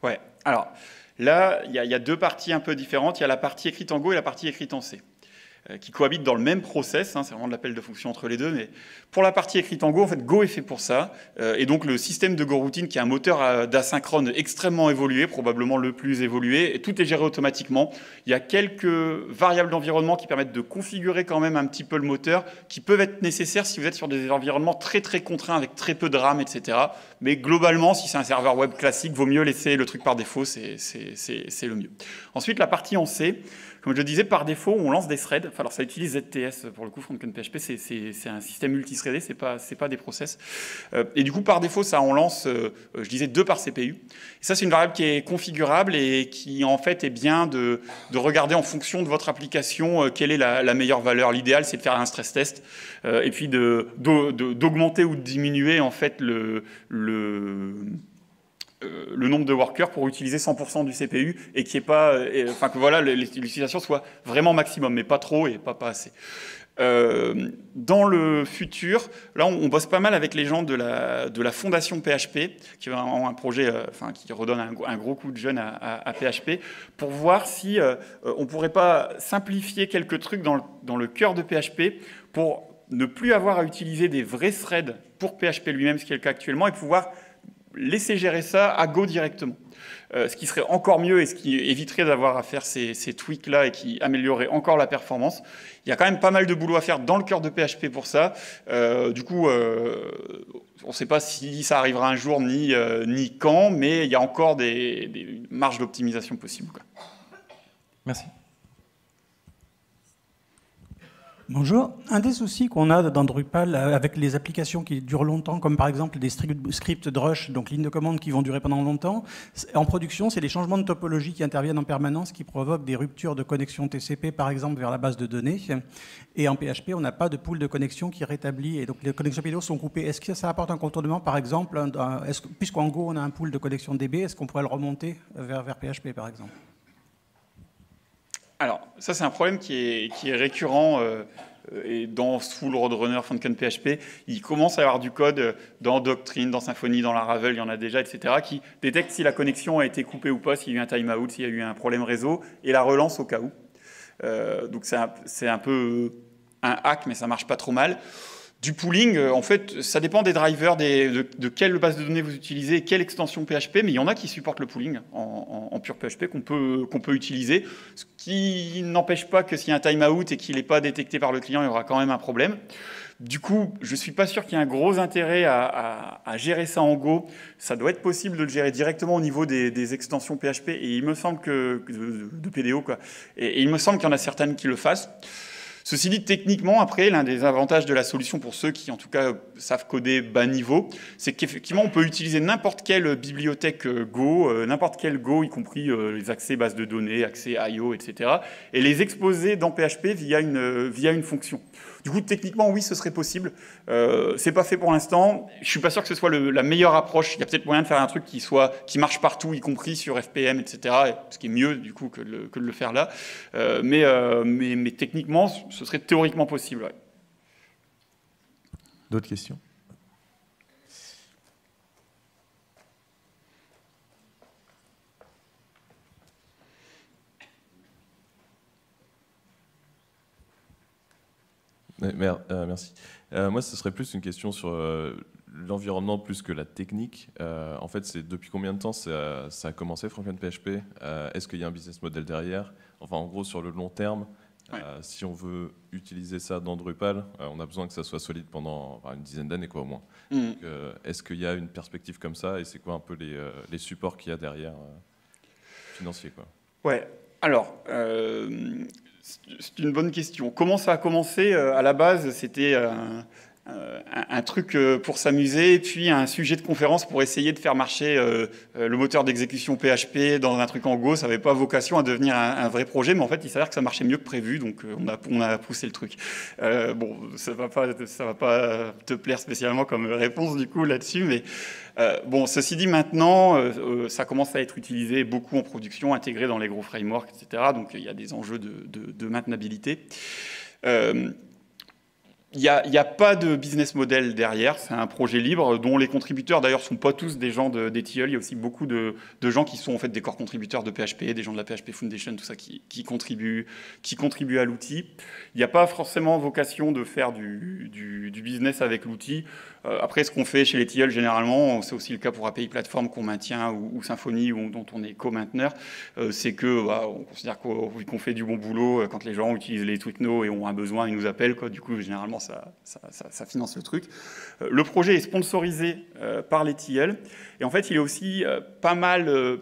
Ouais, alors là, il y, a deux parties un peu différentes. Il y a la partie écrite en Go et la partie écrite en C. Euh, qui cohabitent dans le même process, hein, c'est vraiment de l'appel de fonction entre les deux, mais pour la partie écrite en Go, en fait, Go est fait pour ça, euh, et donc le système de Go Routine, qui est un moteur d'asynchrone extrêmement évolué, probablement le plus évolué, et tout est géré automatiquement. Il y a quelques variables d'environnement qui permettent de configurer quand même un petit peu le moteur, qui peuvent être nécessaires si vous êtes sur des environnements très très contraints, avec très peu de RAM, etc. Mais globalement, si c'est un serveur web classique, vaut mieux laisser le truc par défaut, c'est le mieux. Ensuite, la partie en C, comme je disais, par défaut, on lance des threads. Alors ça utilise ZTS pour le coup, PHP, c'est un système multithreadé, c'est pas, pas des process. Euh, et du coup, par défaut, ça, on lance, euh, je disais, deux par CPU. Et ça, c'est une variable qui est configurable et qui, en fait, est bien de, de regarder en fonction de votre application euh, quelle est la, meilleure valeur. L'idéal, c'est de faire un stress test et puis d'augmenter ou de diminuer, en fait, le, le nombre de workers pour utiliser 100% du CPU et qui est pas, euh, enfin que voilà l'utilisation soit vraiment maximum, mais pas trop et pas pas assez. Euh, dans le futur, là, on, bosse pas mal avec les gens de la, de la fondation PHP, qui a un, un projet, enfin, qui redonne un, gros coup de jeune à, PHP, pour voir si on pourrait pas simplifier quelques trucs dans dans le cœur de PHP pour ne plus avoir à utiliser des vrais threads pour PHP lui-même, ce qui est le cas actuellement, et pouvoir laisser gérer ça à Go directement. Euh, ce qui serait encore mieux et ce qui éviterait d'avoir à faire ces, tweaks-là et qui améliorerait encore la performance. Il y a quand même pas mal de boulot à faire dans le cœur de PHP pour ça. Euh, du coup, euh, on ne sait pas si ça arrivera un jour ni, ni quand, mais il y a encore des, marges d'optimisation possibles. Merci. Bonjour. Un des soucis qu'on a dans Drupal euh, avec les applications qui durent longtemps, comme par exemple des scripts Drush, donc lignes de commande qui vont durer pendant longtemps, en production, c'est les changements de topologie qui interviennent en permanence qui provoquent des ruptures de connexion TCP, par exemple, vers la base de données. Et en PHP, on n'a pas de pool de connexion qui rétablit, et donc les connexions PDO sont coupées. Est-ce que ça apporte un contournement, par exemple, puisqu'en Go, on a un pool de connexion DB, est-ce qu'on pourrait le remonter vers PHP, par exemple? Alors, ça, c'est un problème qui est, récurrent euh, et dans Full Roadrunner Function PHP. Il commence à y avoir du code dans Doctrine, dans Symfony, dans Laravel, il y en a déjà, etc., qui détecte si la connexion a été coupée ou pas, s'il y a eu un timeout, s'il y a eu un problème réseau, et la relance au cas où. Euh, donc, c'est un, peu un hack, mais ça marche pas trop mal. Du pooling, euh, en fait, ça dépend des drivers, de, quelle base de données vous utilisez, quelle extension PHP, mais il y en a qui supportent le pooling en, pur PHP qu'on peut, qu'on peut utiliser, ce qui n'empêche pas que s'il y a un timeout et qu'il n'est pas détecté par le client, il y aura quand même un problème. Du coup, je ne suis pas sûr qu'il y ait un gros intérêt à, gérer ça en Go. Ça doit être possible de le gérer directement au niveau des, extensions PHP, et il me semble que, de, PDO, quoi. Et il me semble qu'il y en a certaines qui le fassent. Ceci dit, techniquement, après, l'un des avantages de la solution pour ceux qui, en tout cas, savent coder bas niveau, c'est qu'effectivement, on peut utiliser n'importe quelle bibliothèque euh, Go, euh, n'importe quel Go, y compris euh, les accès bases de données, accès IO, etc., et les exposer dans PHP via une, via une fonction. Du coup, techniquement, oui, ce serait possible. Euh, c'est pas fait pour l'instant. Je suis pas sûr que ce soit la meilleure approche. Il y a peut-être moyen de faire un truc qui soit qui marche partout, y compris sur FPM, etc. Ce qui est mieux du coup que, de le faire là. Euh, mais, euh, mais, techniquement, ce serait théoriquement possible. D'autres questions? Euh, merci. Euh, moi, ce serait plus une question sur euh, l'environnement plus que la technique. en fait, c'est depuis combien de temps ça, a commencé Franklin PHP Est-ce qu'il y a un business model derrière? Enfin, en gros, sur le long terme, ouais. si on veut utiliser ça dans Drupal, on a besoin que ça soit solide pendant enfin, une dizaine d'années, quoi, au moins. Mm. Est-ce qu'il y a une perspective comme ça? Et c'est quoi un peu les, les supports qu'il y a derrière financiers quoi? Ouais. Alors, c'est une bonne question. Comment ça a commencé? Euh, À la base, c'était euh, un, truc euh, pour s'amuser, puis un sujet de conférence pour essayer de faire marcher le moteur d'exécution PHP dans un truc en Go. Ça n'avait pas vocation à devenir un, vrai projet, mais en fait, il s'avère que ça marchait mieux que prévu, donc on a, poussé le truc. bon, ça ne va, pas, va pas te plaire spécialement comme réponse du coup là-dessus, mais euh, bon, ceci dit, maintenant, euh, euh, ça commence à être utilisé beaucoup en production, intégré dans les gros frameworks, etc. Donc il y a des enjeux de maintenabilité. Il n'y a, pas de business model derrière, c'est un projet libre dont les contributeurs d'ailleurs ne sont pas tous des gens d'ETL, il y a aussi beaucoup de, de, gens qui sont en fait des corps contributeurs de PHP, des gens de la PHP Foundation, tout ça qui, contribuent, qui contribuent à l'outil. Il n'y a pas forcément vocation de faire du, business avec l'outil. Euh, après, ce qu'on fait chez les TIL, généralement, c'est aussi le cas pour API Platform qu'on maintient ou, Symfony dont on est co-mainteneur, euh, c'est que bah, on considère qu'on fait du bon boulot euh, quand les gens utilisent les Twitno et ont un besoin, ils nous appellent. Quoi. Du coup, généralement, ça, finance le truc. le projet est sponsorisé par les et en fait, il est aussi pas mal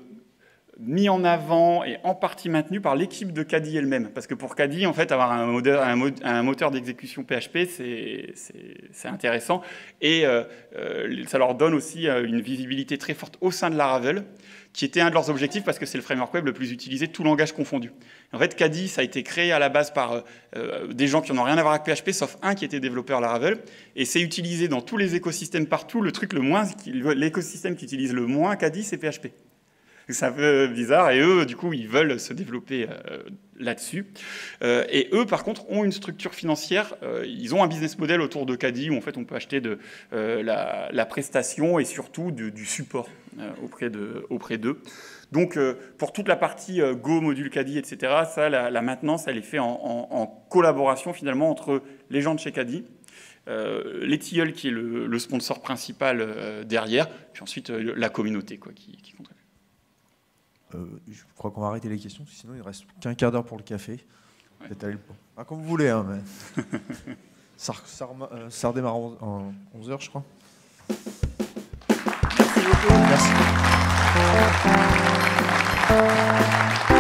mis en avant et en partie maintenu par l'équipe de Caddy elle-même. Parce que pour Caddy, en fait, avoir un, moteur, d'exécution PHP, c'est intéressant. Et euh, euh, ça leur donne aussi euh, une visibilité très forte au sein de Laravel, qui était un de leurs objectifs parce que c'est le framework web le plus utilisé, tout langage confondu. En fait, Caddy, ça a été créé à la base par euh, des gens qui n'ont rien à voir avec PHP, sauf un qui était développeur Laravel, et c'est utilisé dans tous les écosystèmes partout. Le truc le moins, l'écosystème qui utilise le moins Caddy, c'est PHP. C'est un peu bizarre. Et eux, du coup, ils veulent se développer euh, là-dessus. Euh, et eux, par contre, ont une structure financière. Euh, ils ont un business model autour de Caddy où, en fait, on peut acheter de la, prestation et surtout du support auprès d'eux. Donc, pour toute la partie Go, module Caddy, etc., ça, la, maintenance, elle est faite en, collaboration, finalement, entre les gens de chez Caddy, euh, les qui est le, le sponsor principal derrière, puis ensuite la communauté quoi, qui, qui contribue. Euh, je crois qu'on va arrêter les questions, sinon il reste qu'un quart d'heure pour le café. Ouais. Peut-être aller le ah, comme vous voulez, hein, mais... ça, ça, euh, ça, redémarre en 11h, je crois. Merci beaucoup. Merci.